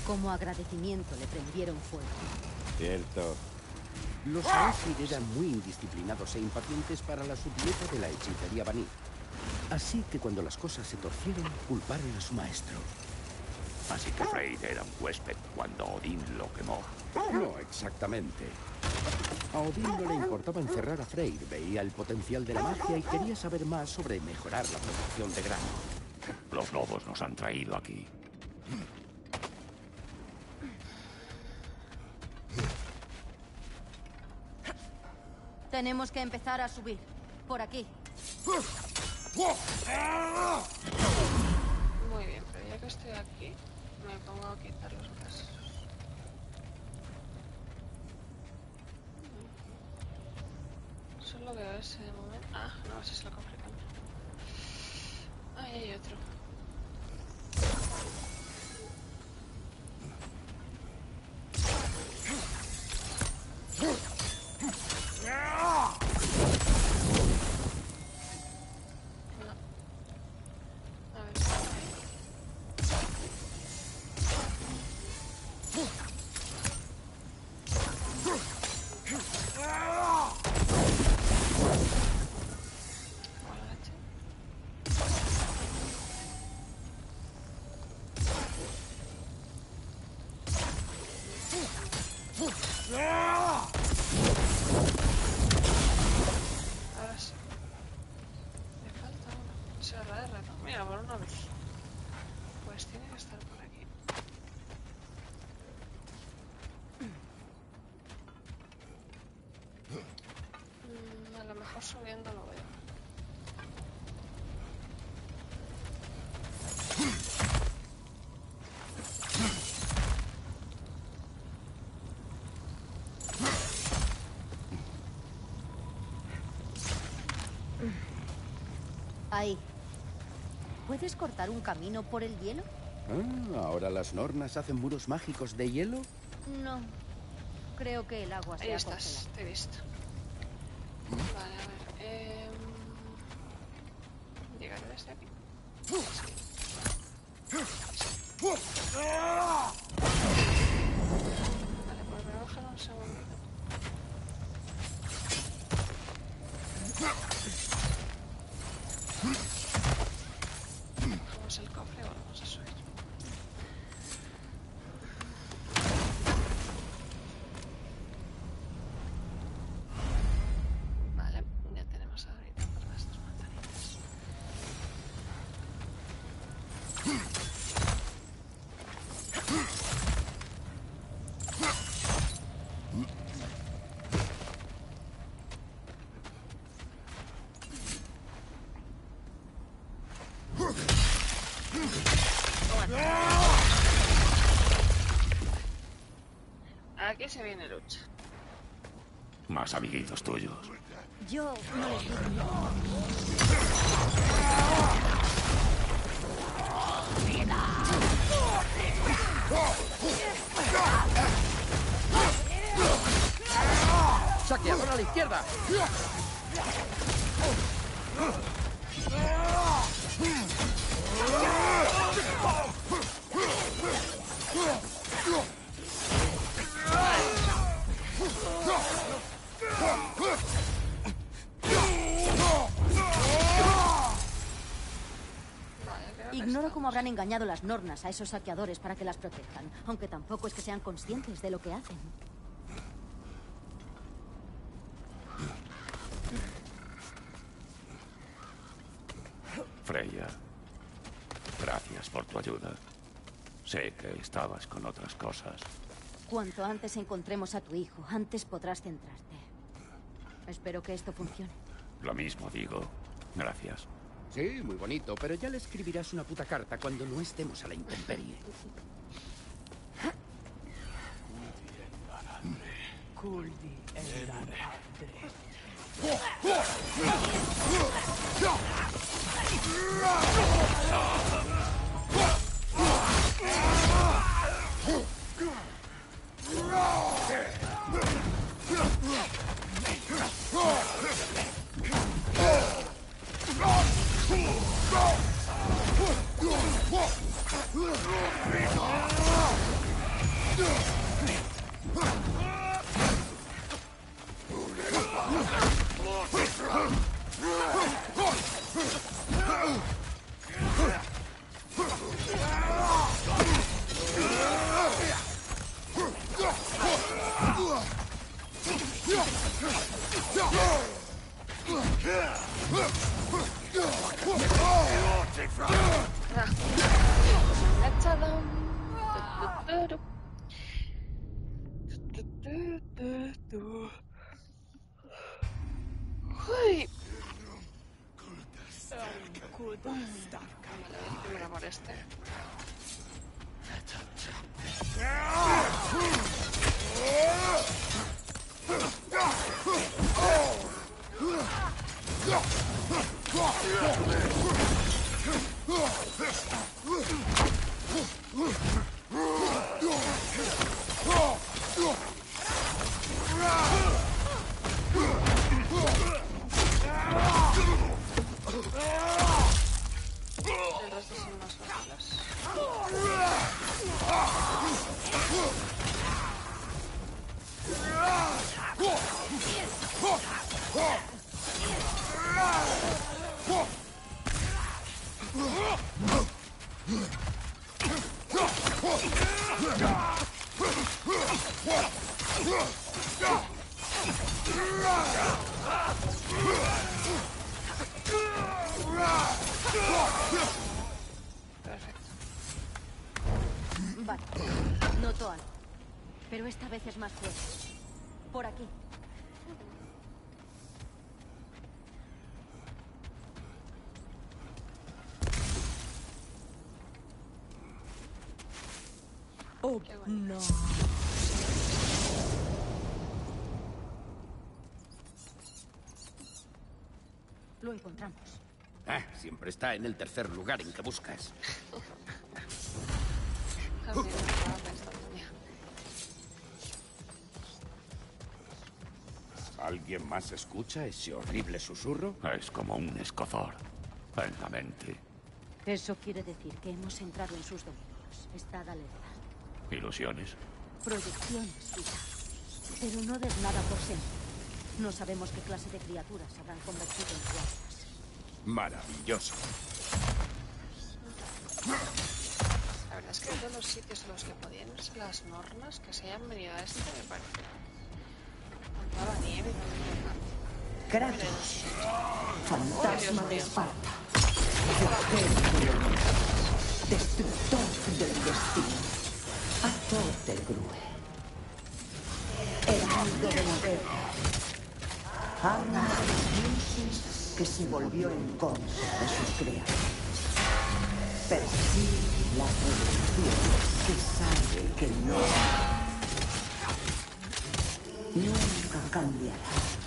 Como agradecimiento le prendieron fuego. Cierto. Los Aesir eran muy indisciplinados e impacientes para la sutileza de la hechicería Vanir. Así que cuando las cosas se torcieron, culparon a su maestro. Así que Freyr era un huésped cuando Odín lo quemó. No exactamente. A Odín no le importaba encerrar a Freyr, veía el potencial de la magia y quería saber más sobre mejorar la producción de grano. Los lobos nos han traído aquí. Tenemos que empezar a subir. Por aquí. Muy bien, pero ya que estoy aquí, me pongo a quitar los brazos. Solo veo ese de momento. Ah, no, ese se lo compré también. Ahí hay otro. Subiendo lo veo. Ahí. ¿Puedes cortar un camino por el hielo? Ah, ¿ahora las nornas hacen muros mágicos de hielo? No. Creo que el agua se Ahí ha estás, congelado. te he visto. Vale, a ver. Eh... Llegaré desde aquí. Vale, pues voy a bajar un segundo. Cogemos el cofre y volvemos a subir. Vale, ya tenemos ahorita por las dos manzanitas. Aquí se viene lucha. Más amiguitos tuyos. Yo no les digo. ¡Saqueador a la izquierda! Engañado las nornas a esos saqueadores para que las protejan, aunque tampoco es que sean conscientes de lo que hacen. Freya, gracias por tu ayuda. Sé que estabas con otras cosas. Cuanto antes encontremos a tu hijo, antes podrás centrarte. Espero que esto funcione. Lo mismo digo. Gracias. Sí, muy bonito, pero ya le escribirás una puta carta cuando no estemos a la intemperie. Pero esta vez es más fuerte. Por aquí. Oh, no. Lo encontramos. Ah, siempre está en el tercer lugar en que buscas. ¿Alguien más escucha ese horrible susurro? Es como un escozor en la mente. Eso quiere decir que hemos entrado en sus dominios. Estad alerta. Ilusiones. Proyecciones, quizá. Pero no des nada por siempre. No sabemos qué clase de criaturas habrán convertido en guardias. Maravilloso. La verdad es que todos los sitios en los que podían irse las normas que se hayan venido a este me parece. Con toda la nieve todo Kratos, fantasma de Esparta, destructor del destino, actor del grue, heraldo de la guerra, arma de los dioses que se volvió en contra de sus creadores. Persigue la redención que sabe que no. Nunca cambiará.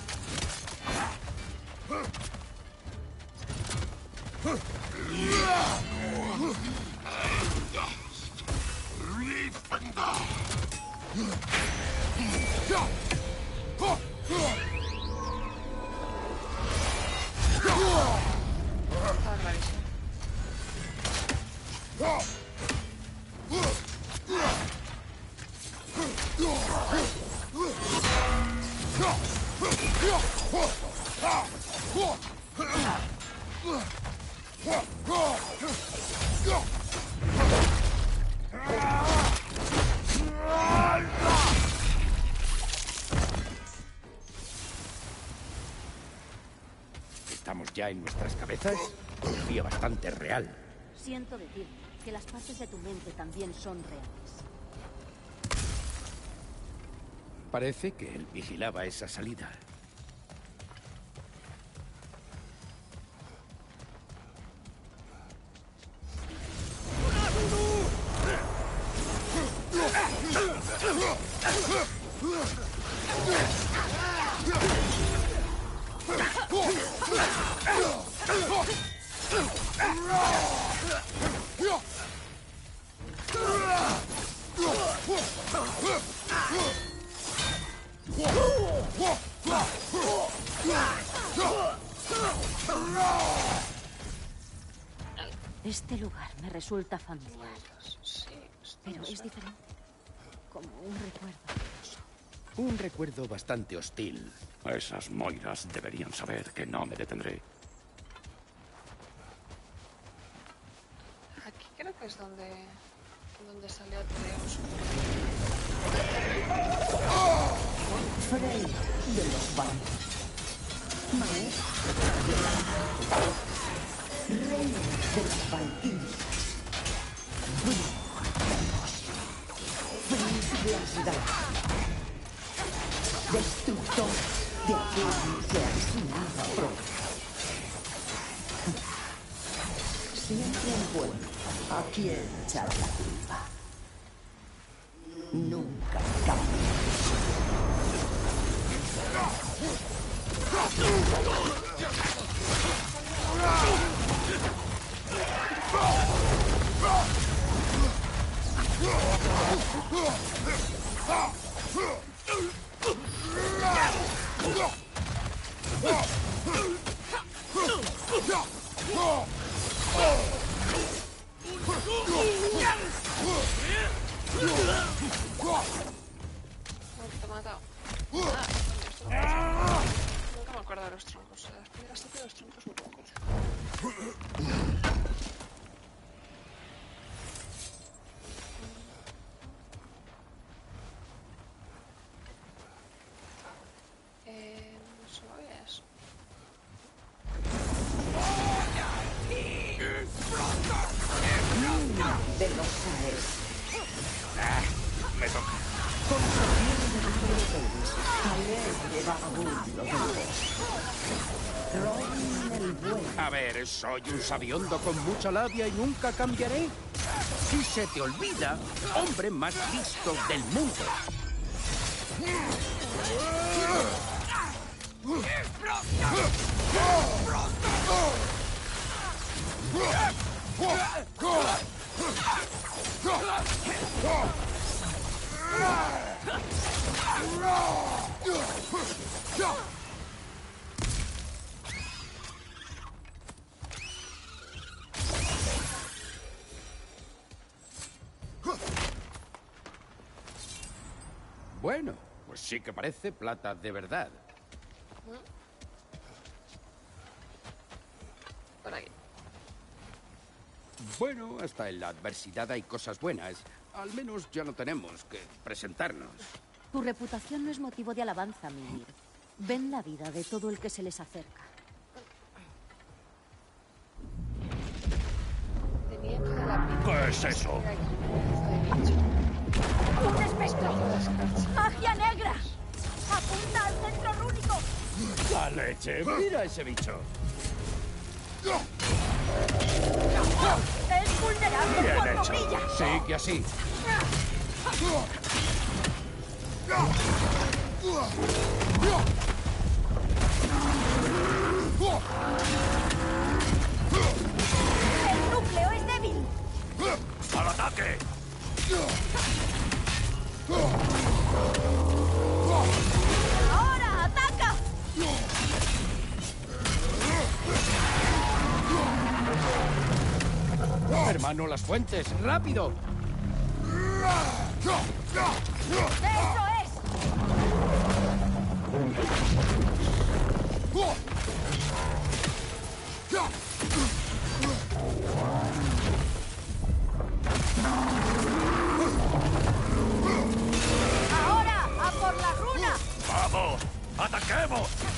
¿Estamos ya en nuestras cabezas? Parecía bastante real. Siento decir que las partes de tu mente también son reales. Parece que él vigilaba esa salida. Resulta familiar, pero es diferente. Como un recuerdo. Un recuerdo bastante hostil. Esas moiras deberían saber que no me detendré. Aquí creo que es donde, donde salió Atreus. Frey de los bandos. Maestro Rey de las Valquirias. De Asgard. Destructor de aquellos que asesinaba. Siempre encuentra a quien echar la culpa. Nunca cambia. Soy un sabiondo con mucha labia y nunca cambiaré. Si se te olvida, hombre más listo del mundo. Parece plata de verdad. Por aquí. Bueno, hasta en la adversidad hay cosas buenas. Al menos ya no tenemos que presentarnos. Tu reputación no es motivo de alabanza, Mimir. Ven la vida de todo el que se les acerca. ¿Qué es eso? ¡Un espectro! ¡Magia negra! ¡Apunta al centro rúnico! ¡La leche! ¡Mira ese bicho! ¡Es vulnerable Bien cuando hecho. brilla! Sí, que así. ¡El núcleo es débil! ¡Al ataque! ¡Ahora ataca! Hermano, las fuentes, rápido. ¡Eso es! ¡Ahora! ¡A por la runa! ¡Vamos! ¡Ataquemos!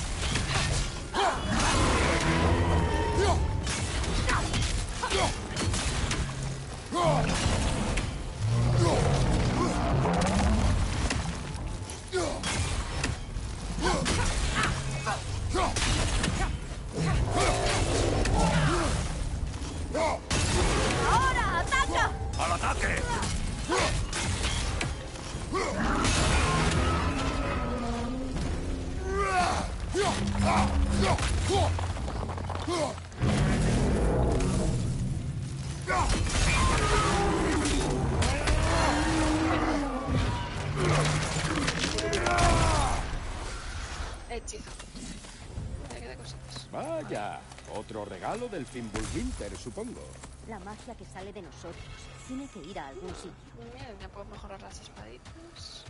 Supongo. La magia que sale de nosotros tiene que ir a algún sitio. Mira, ya puedo mejorar las espaditas.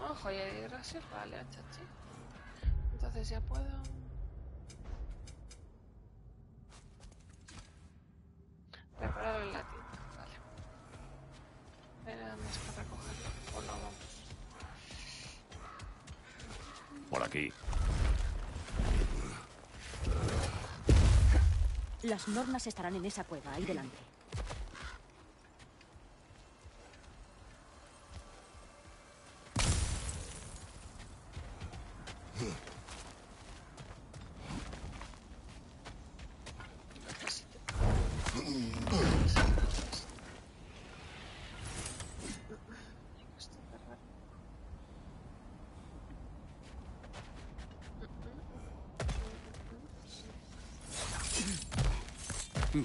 Oh, joya de gracias, vale, chachi. Entonces ya puedo. Preparar el latín, vale. Era más para recogerlo. O no, vamos. Por aquí. Las normas estarán en esa cueva, ahí delante.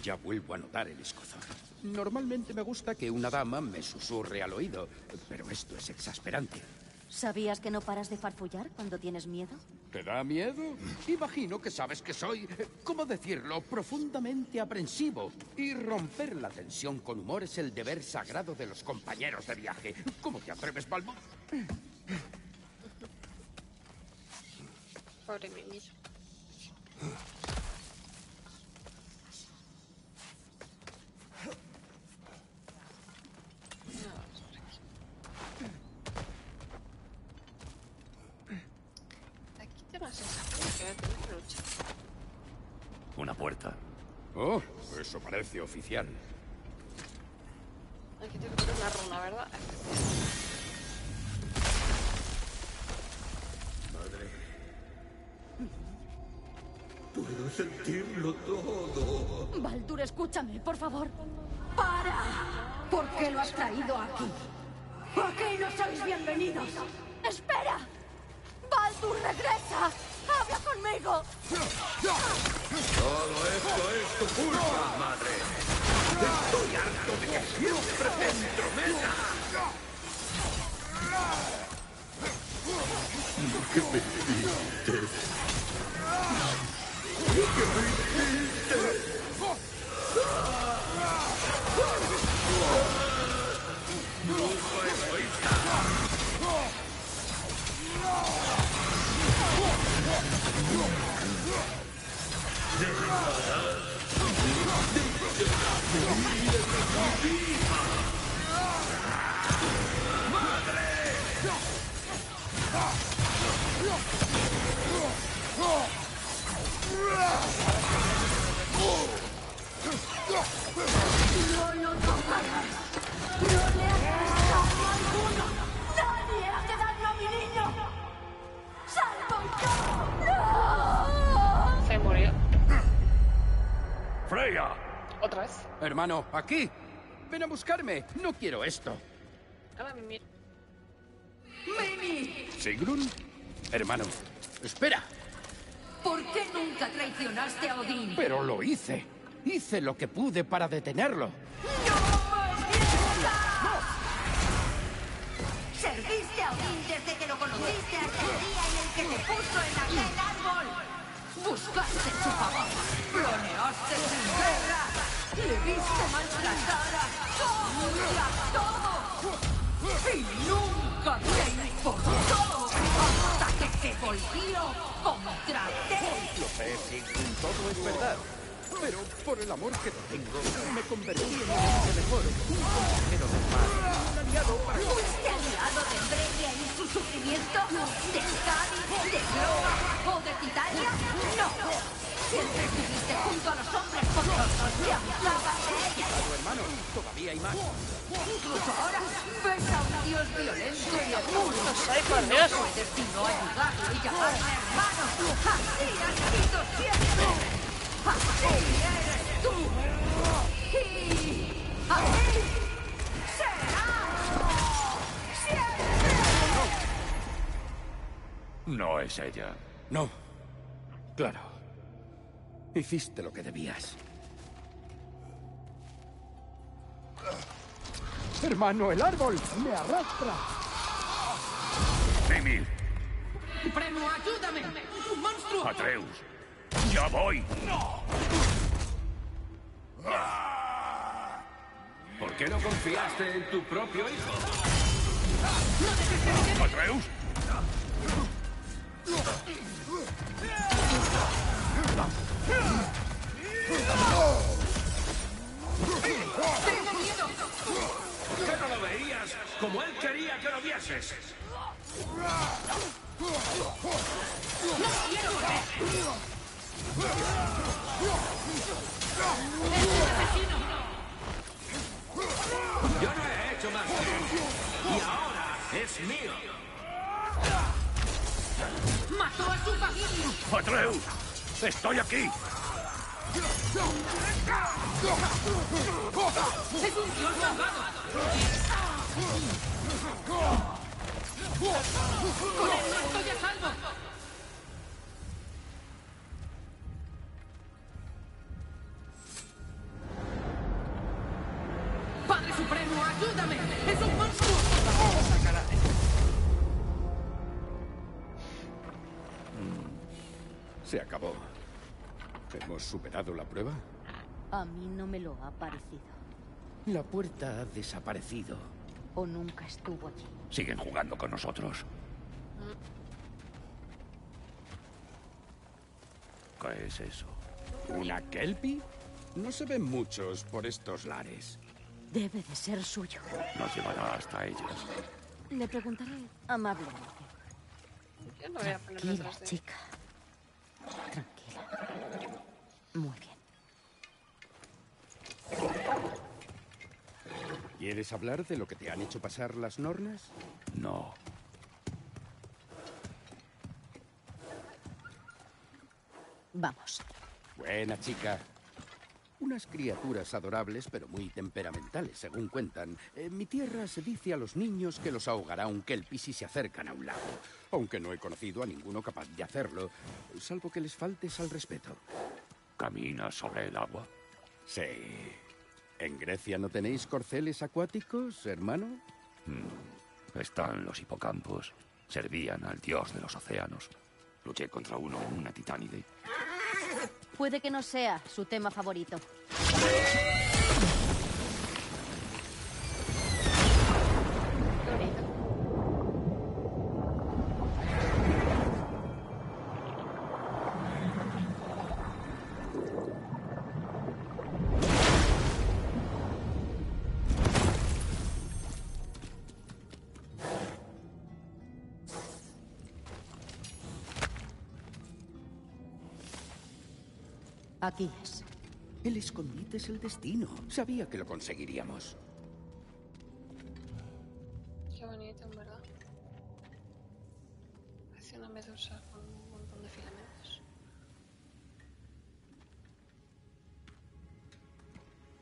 Ya vuelvo a notar el escozor. Normalmente me gusta que una dama me susurre al oído, pero esto es exasperante. ¿Sabías que no paras de farfullar cuando tienes miedo? ¿Te da miedo? Imagino que sabes que soy, eh, ¿cómo decirlo?, profundamente aprensivo. Y romper la tensión con humor es el deber sagrado de los compañeros de viaje. ¿Cómo te atreves, Balbo? Pobre Mimir. No, vamos por aquí. Aquí tengo la sensación de que voy a tener que luchar. Una puerta. Oh, eso parece oficial. Aquí tengo que poner una runa, ¿verdad? Puedo sentirlo todo. Baldur, escúchame, por favor. ¡Para! ¿Por qué lo has traído aquí? ¡Aquí no sois bienvenidos! ¡Espera! ¡Baldur, regresa! ¡Habla conmigo! Todo esto es tu culpa, madre. Estoy harto de que siempre te entrometas. Lo que me hiciste. Lo que me hiciste. Hermano, aquí. Ven a buscarme. No quiero esto. ¡Mimi! ¿Sigrun? Hermano, espera. ¿Por qué nunca traicionaste a Odín? Pero lo hice. Hice lo que pude para detenerlo. Serviste a Odín desde que lo conociste hasta el día en el que te puso en aquel árbol. Buscaste su favor. Planeaste su guerra. Le viste maltratar a todos y a todo. Y nunca te importó hasta que se volvió contra ti. Lo sé, Sigrun, todo es verdad. Pero por el amor que te tengo, me convertí en un hombre mejor, un consejero del mal, un aliado para... ¿Fuiste aliado de Freya y su sufrimiento? ¿De Skadi, de Gloa o de Titania? No. Siempre estuviste junto a los hombres poderosos y abusabas de. Claro, hermano, todavía hay más. Incluso ahora ves a un dios violento y abuso. ¡Ay, por Dios! Puedes sino ayudarlo y llamarme hermano. Así has sido siempre. Así eres tú. Y así serás siempre. No es ella. No. Claro. Hiciste lo que debías. Hermano, el árbol me arrastra. Mimir, Supremo, ayúdame. Un monstruo. Atreus. ¡Ya voy! ¿Por qué no confiaste en tu propio hijo? ¡Atreus! Tengo miedo. ¿Qué no lo veías como él quería que lo vieses? No quiero. Yo no he hecho más que él. Y ahora es mío. Mató a su familia. ¡Atreus! ¡Estoy aquí! Es un dios. Con no estoy a salvo. Superado la prueba? A mí no me lo ha parecido. La puerta ha desaparecido. O nunca estuvo allí. Siguen jugando con nosotros. ¿Qué es eso? ¿Una Kelpie? No se ven muchos por estos lares. Debe de ser suyo. Nos llevará hasta ellas. Le preguntaré amablemente. Yo no voy a ponerme Tranquila, detrás de él. chica. Tranquila. Muy bien. ¿Quieres hablar de lo que te han hecho pasar las nornas? No. Vamos. Buena chica. Unas criaturas adorables, pero muy temperamentales, según cuentan. En mi tierra se dice a los niños que los ahogará un kelpie si se acercan a un lago. Aunque no he conocido a ninguno capaz de hacerlo, salvo que les faltes al respeto. ¿Camina sobre el agua? Sí. ¿En Grecia no tenéis corceles acuáticos, hermano? Mm, Están los hipocampos. Servían al dios de los océanos. Luché contra uno en una titánide. Puede que no sea su tema favorito. Aquí es. El escondite es el destino. Sabía que lo conseguiríamos. Qué bonito, en verdad. Parece una medusa con un montón de filamentos.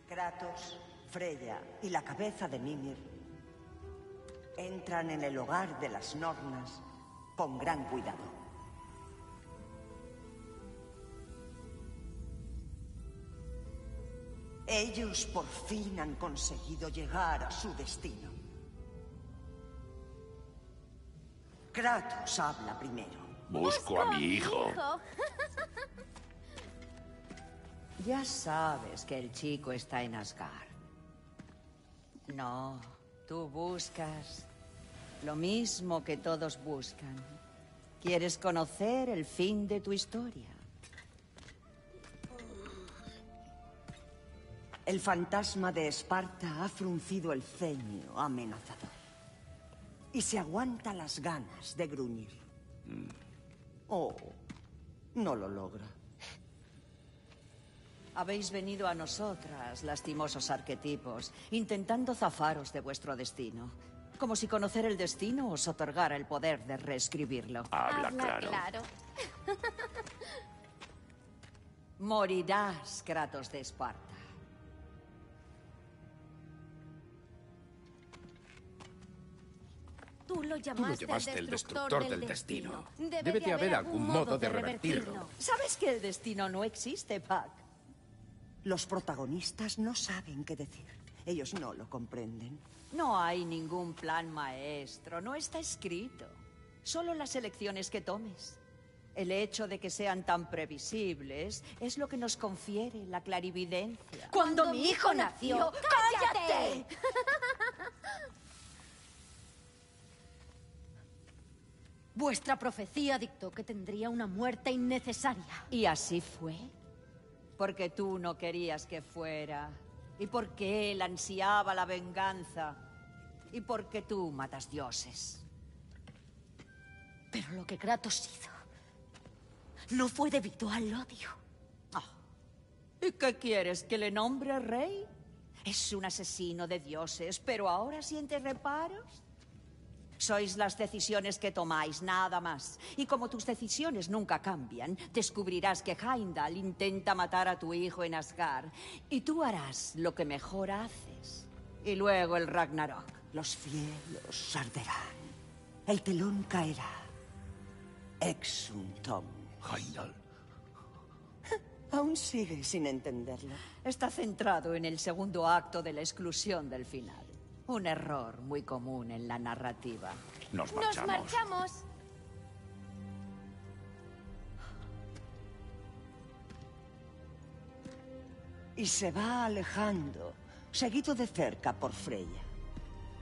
Kratos, Freya y la cabeza de Mimir entran en el hogar de las Nornas con gran cuidado. Ellos por fin han conseguido llegar a su destino. Kratos habla primero. Busco a mi hijo. Ya sabes que el chico está en Asgard. No, tú buscas lo mismo que todos buscan. Quieres conocer el fin de tu historia. El fantasma de Esparta ha fruncido el ceño amenazador. Y se aguanta las ganas de gruñir. Oh, no lo logra. Habéis venido a nosotras, lastimosos arquetipos, intentando zafaros de vuestro destino. Como si conocer el destino os otorgara el poder de reescribirlo. Habla claro. Morirás, Kratos de Esparta. Tú lo Tú llamaste, lo llamaste el destructor del destino. Debe, de de haber algún modo de revertirlo. ¿Sabes que el destino no existe, Pac? Los protagonistas no saben qué decir. Ellos no lo comprenden. No hay ningún plan maestro, no está escrito. Solo las elecciones que tomes. El hecho de que sean tan previsibles es lo que nos confiere la clarividencia. Cuando mi hijo nació, ¡cállate! (laughs) Vuestra profecía dictó que tendría una muerte innecesaria. ¿Y así fue? Porque tú no querías que fuera. Y porque él ansiaba la venganza. Y porque tú matas dioses. Pero lo que Kratos hizo no fue debido al odio. ¿Y qué quieres? ¿Que le nombre rey? Es un asesino de dioses, pero ahora siente reparos. Sois las decisiones que tomáis, nada más. Y como tus decisiones nunca cambian, descubrirás que Heimdall intenta matar a tu hijo en Asgard. Y tú harás lo que mejor haces. Y luego el Ragnarok. Los cielos arderán. El telón caerá. Exuntum. Heimdall. (laughs) Aún sigue sin entenderlo. Está centrado en el segundo acto de la exclusión del final. Un error muy común en la narrativa. Nos marchamos. Nos marchamos. Y se va alejando, seguido de cerca por Freya.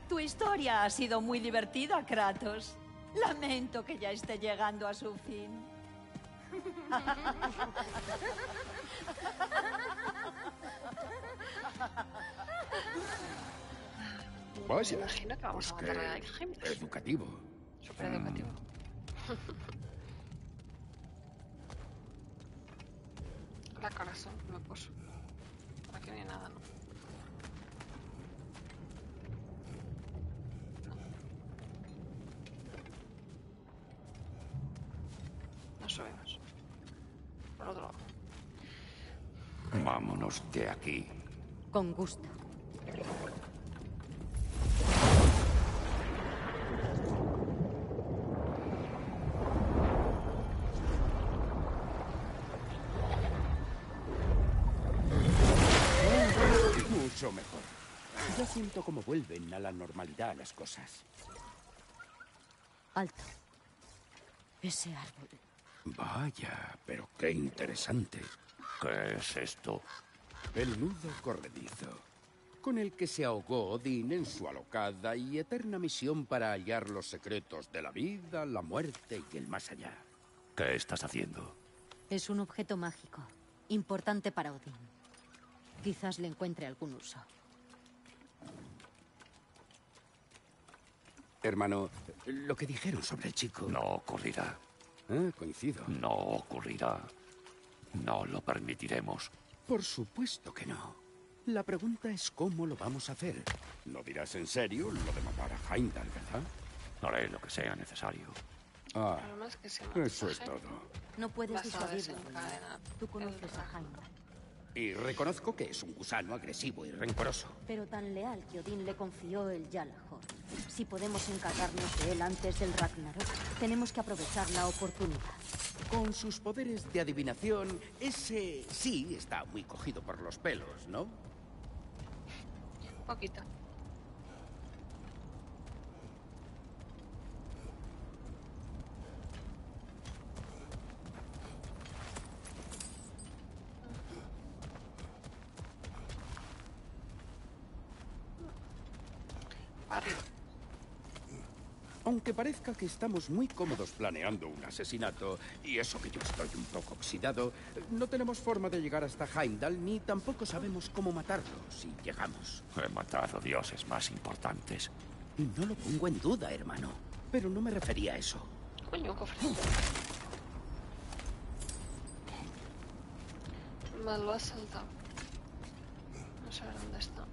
Tu historia ha sido muy divertida, Kratos. Lamento que ya esté llegando a su fin. (laughs) Vaya. Imagino que vamos es a matar que a Alchemist. Educativo. Súper educativo. (laughs) La corazón me puso. Aquí no hay nada, ¿no? No subimos. Por otro lado. Vámonos de aquí. Con gusto. Yo siento como vuelven a la normalidad las cosas. Alto. Ese árbol. Vaya, pero qué interesante. ¿Qué es esto? El nudo corredizo, con el que se ahogó Odín en su alocada y eterna misión para hallar los secretos de la vida, la muerte y el más allá. ¿Qué estás haciendo? Es un objeto mágico. Importante para Odín. Quizás le encuentre algún uso. Hermano, lo que dijeron sobre el chico. No ocurrirá. Ah, coincido. No ocurrirá. No lo permitiremos. Por supuesto que no. La pregunta es cómo lo vamos a hacer. No dirás en serio lo de matar a Heimdall, ¿verdad? Haré lo que sea necesario. Ah, eso es todo. No puedes disuadirlo. Tú conoces a Heimdall. Y reconozco que es un gusano agresivo y rencoroso. Pero tan leal que Odín le confió el Yalahor. Si podemos encargarnos de él antes del Ragnarok, tenemos que aprovechar la oportunidad. Con sus poderes de adivinación, ese sí está muy cogido por los pelos, ¿no? Poquito. Arriba. Aunque parezca que estamos muy cómodos planeando un asesinato, y eso que yo estoy un poco oxidado, no tenemos forma de llegar hasta Heimdall ni tampoco sabemos cómo matarlo si llegamos. He matado dioses más importantes. Y no lo pongo en duda, hermano. Pero no me refería a eso. Coño, cofre. Me lo ha saltado. No sé dónde está.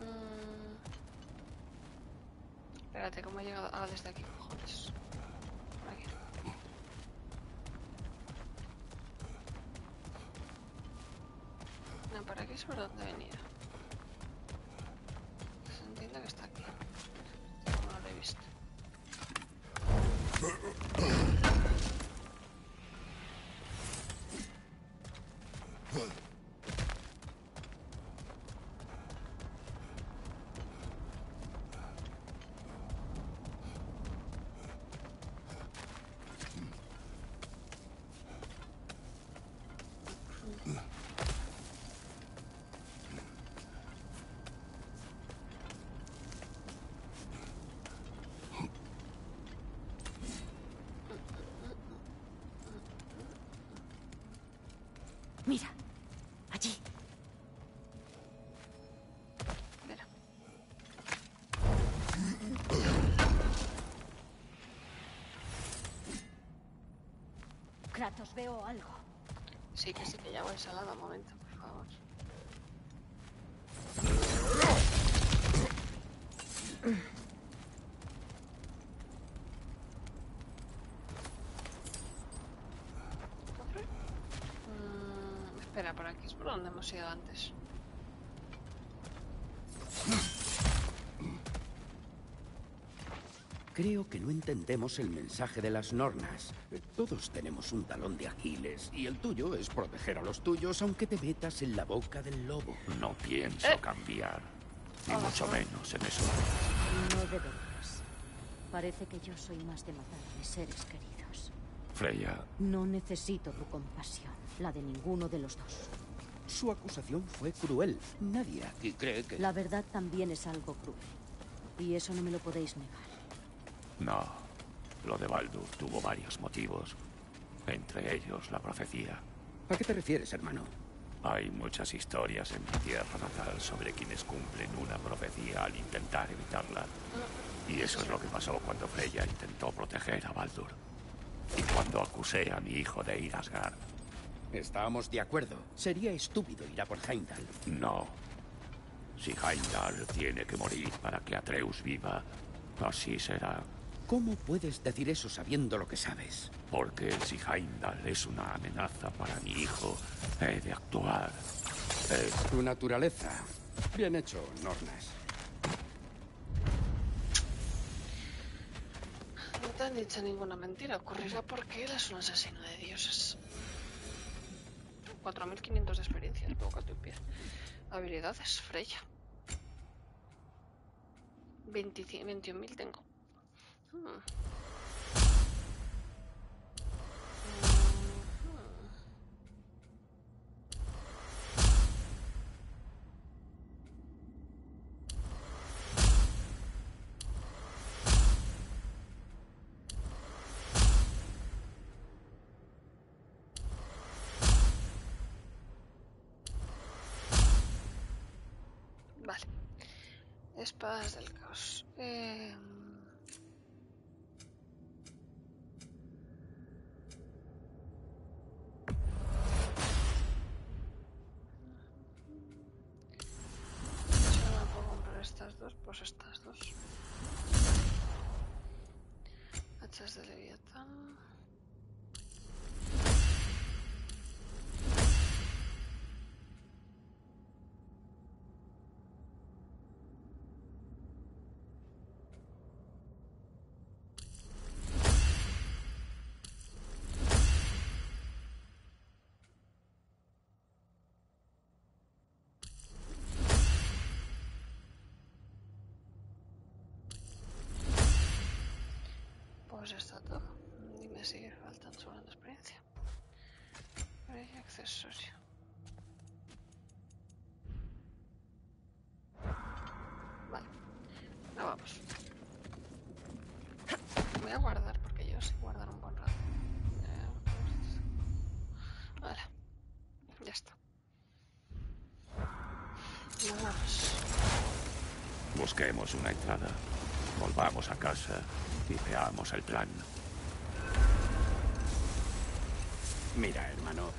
Mm. Espérate, ¿cómo he llegado? Ah, desde aquí, Kratos, veo algo. Sí, que sí, que ya voy ensalada. Un momento, por favor. ¿Cofre? Mm, espera, por aquí es por donde hemos ido antes. Creo que no entendemos el mensaje de las nornas. Todos tenemos un talón de Aquiles y el tuyo es proteger a los tuyos aunque te metas en la boca del lobo. No pienso cambiar, ni mucho menos en eso. No deberías. Parece que yo soy más de matar a mis seres queridos. Freya, No necesito tu compasión, la de ninguno de los dos. Su acusación fue cruel. Nadie aquí cree que... La verdad también es algo cruel. Y eso no me lo podéis negar. No. Lo de Baldur tuvo varios motivos, entre ellos la profecía. ¿A qué te refieres, hermano? Hay muchas historias en mi tierra natal sobre quienes cumplen una profecía al intentar evitarla. Y eso es lo que pasó cuando Freya intentó proteger a Baldur. Y cuando acusé a mi hijo de ir a Asgard. Estamos de acuerdo. Sería estúpido ir a por Heimdall. No. Si Heimdall tiene que morir para que Atreus viva, así será. ¿Cómo puedes decir eso sabiendo lo que sabes? Porque si Heimdall es una amenaza para mi hijo, he de actuar. Es Tu naturaleza. Bien hecho, Nornas. No te han dicho ninguna mentira. Ocurrirá porque él es un asesino de dioses. 4.500 de experiencia, boca tu pie. Habilidades, Freya. 25 21.000 tengo. Vale. Espadas del caos. Eh... Pues está todo. Y me sigue faltando solo la experiencia. Hay accesorio. Vale. Ahora vamos. Voy a guardar porque yo sé guardar un buen rato. Eh, Vale. Ya está. Nos vamos. Busquemos una entrada, volvamos a casa y veamos el plan. Mira, hermano,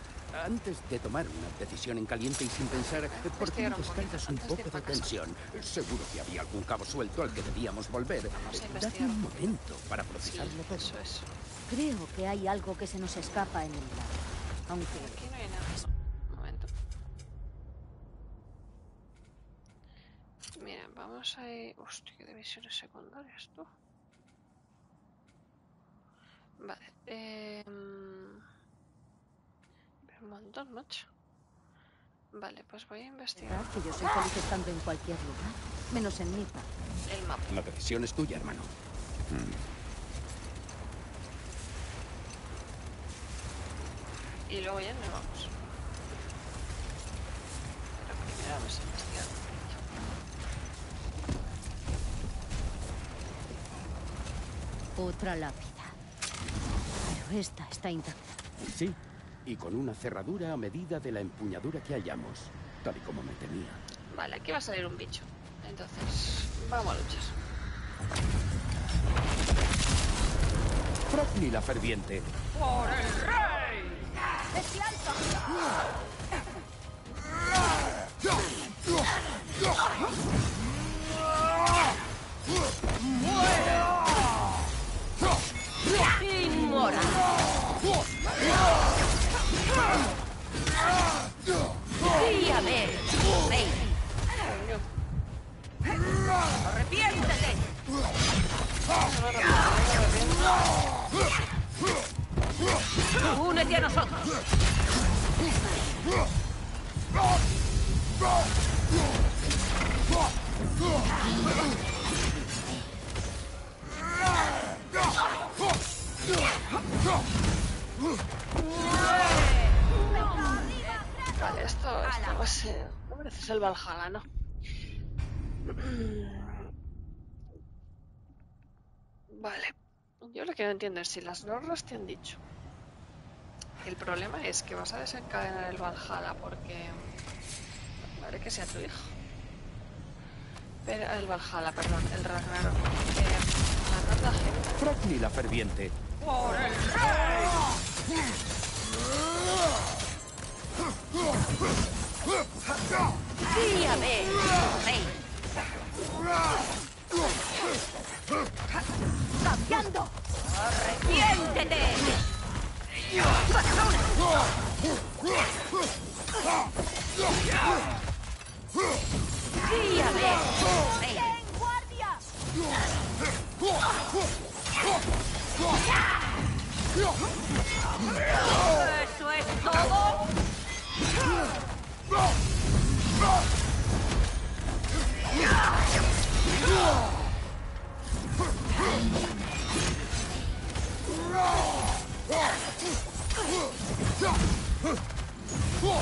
antes de tomar una decisión en caliente y sin pensar, ¿por qué no descargas un poco de tensión? Seguro que había algún cabo suelto al que debíamos volver. Date un momento para procesarlo todo. Eso es. Creo que hay algo que se nos escapa en el lago. Aunque Aquí no hay nada. Un momento. Mira, vamos a ir... Hostia, qué divisiones secundarias, tú. Vale. Eh... Un montón, macho. Vale, pues voy a investigar. ¿verdad que yo soy feliz estando en cualquier lugar? Menos en Nipa. El mapa. La decisión es tuya, hermano. Y luego ya nos vamos. Pero primero vamos a investigar. Otra lápida. Pero esta está intacta. Sí, y con una cerradura a medida de la empuñadura que hallamos, tal y como me temía. Vale, aquí va a salir un bicho. Entonces, vamos a luchar. Frogny la ferviente. ¡Por el rey! ¡Bestial ¡Inmoral! ¡Díame, rey! ¡Arrepiéntete! ¡Únete a nosotros! Vale, esto, va a ser... No mereces el Valhalla, ¿no? Vale. Yo lo que no entiendo es si las norras te han dicho. El problema es que vas a desencadenar el Valhalla porque... Vale que sea tu hijo. Pero el Valhalla, perdón, el Ragnarok. Eh, la la ferviente. ¡Por. ¡Cambiando! ¡Arrepiéntete! ¡Guíame, rey! ¡En ¿Eso es todo?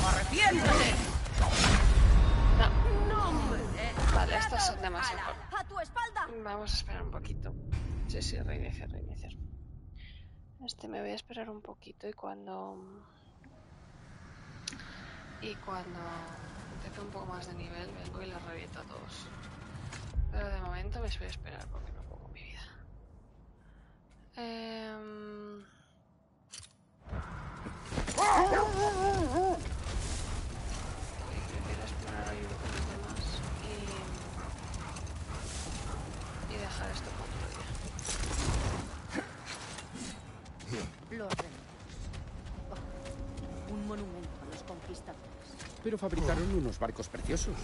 ¡Arrepiéntete! Vale, estas son demasiado. ¡A tu espalda! Vamos a esperar un poquito. Sí, sí, reiniciar, reiniciar. Este me voy a esperar un poquito y cuando... Y cuando empiece un poco más de nivel vengo y las reviento a todos. Pero de momento me voy a esperar porque no pongo mi vida. Ahí un poquito más y... Y dejar esto para otro día. Los renuevos. Oh, un monumento a los conquistadores. Pero fabricaron unos barcos preciosos.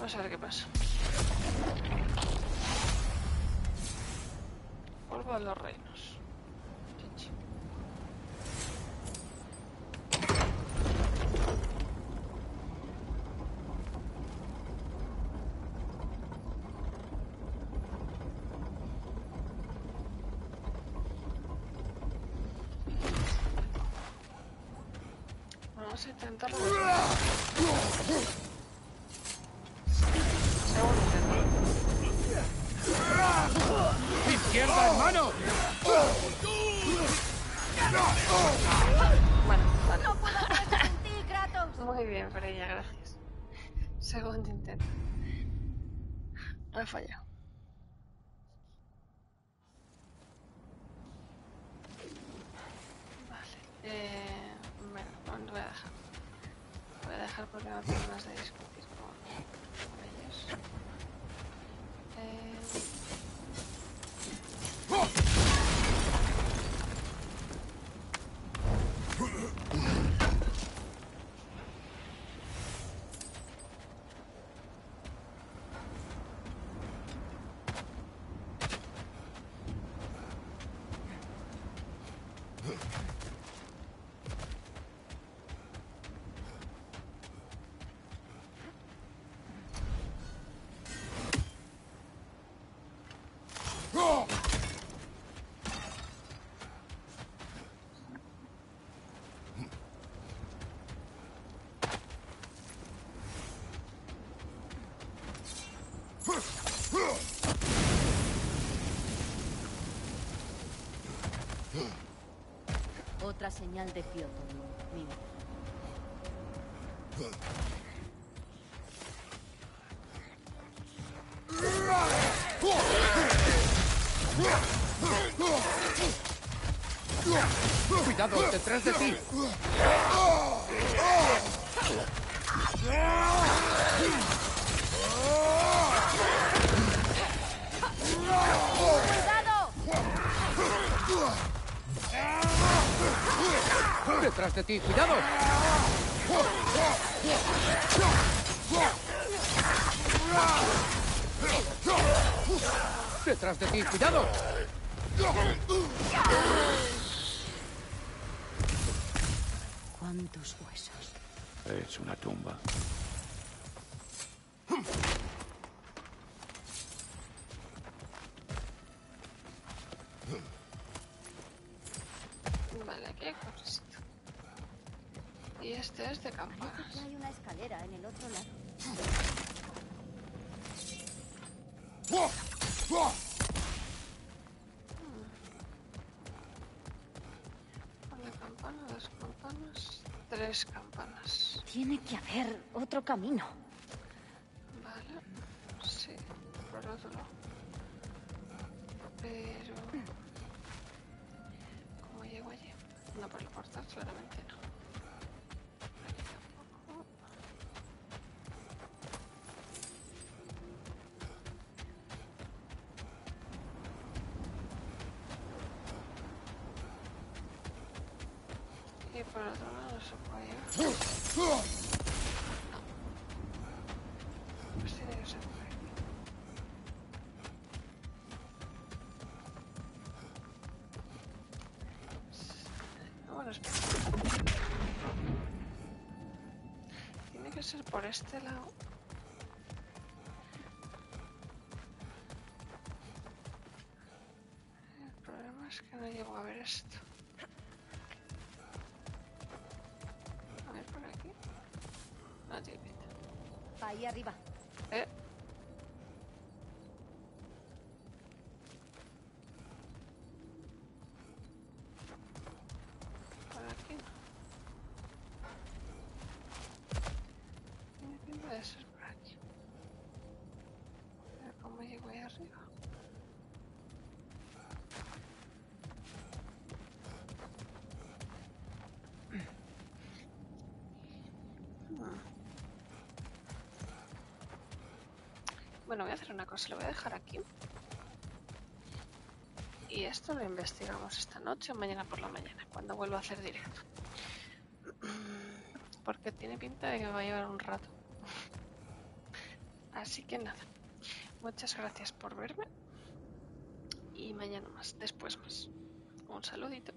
Vamos a ver qué pasa. Polvo de los reinos. Vamos a intentarlo. falla otra señal de Kioto. Mira. Cuidado, detrás de ti. ¡Detrás de ti! ¡Cuidado! ¡Detrás de ti! ¡Cuidado! ¿Cuántos huesos? Es una tumba. camino. Vale, sí, por otro lado. Pero... ¿Cómo llego allí? No por la puerta, claramente no. Aquí tampoco. Y por otro lado no se puede llegar. por este lado. Bueno, voy a hacer una cosa, lo voy a dejar aquí. Y esto lo investigamos esta noche o mañana por la mañana, cuando vuelva a hacer directo. (clears throat) Porque tiene pinta de que va a llevar un rato. (laughs) Así que nada. Muchas gracias por verme. Y mañana más, después más. Un saludito.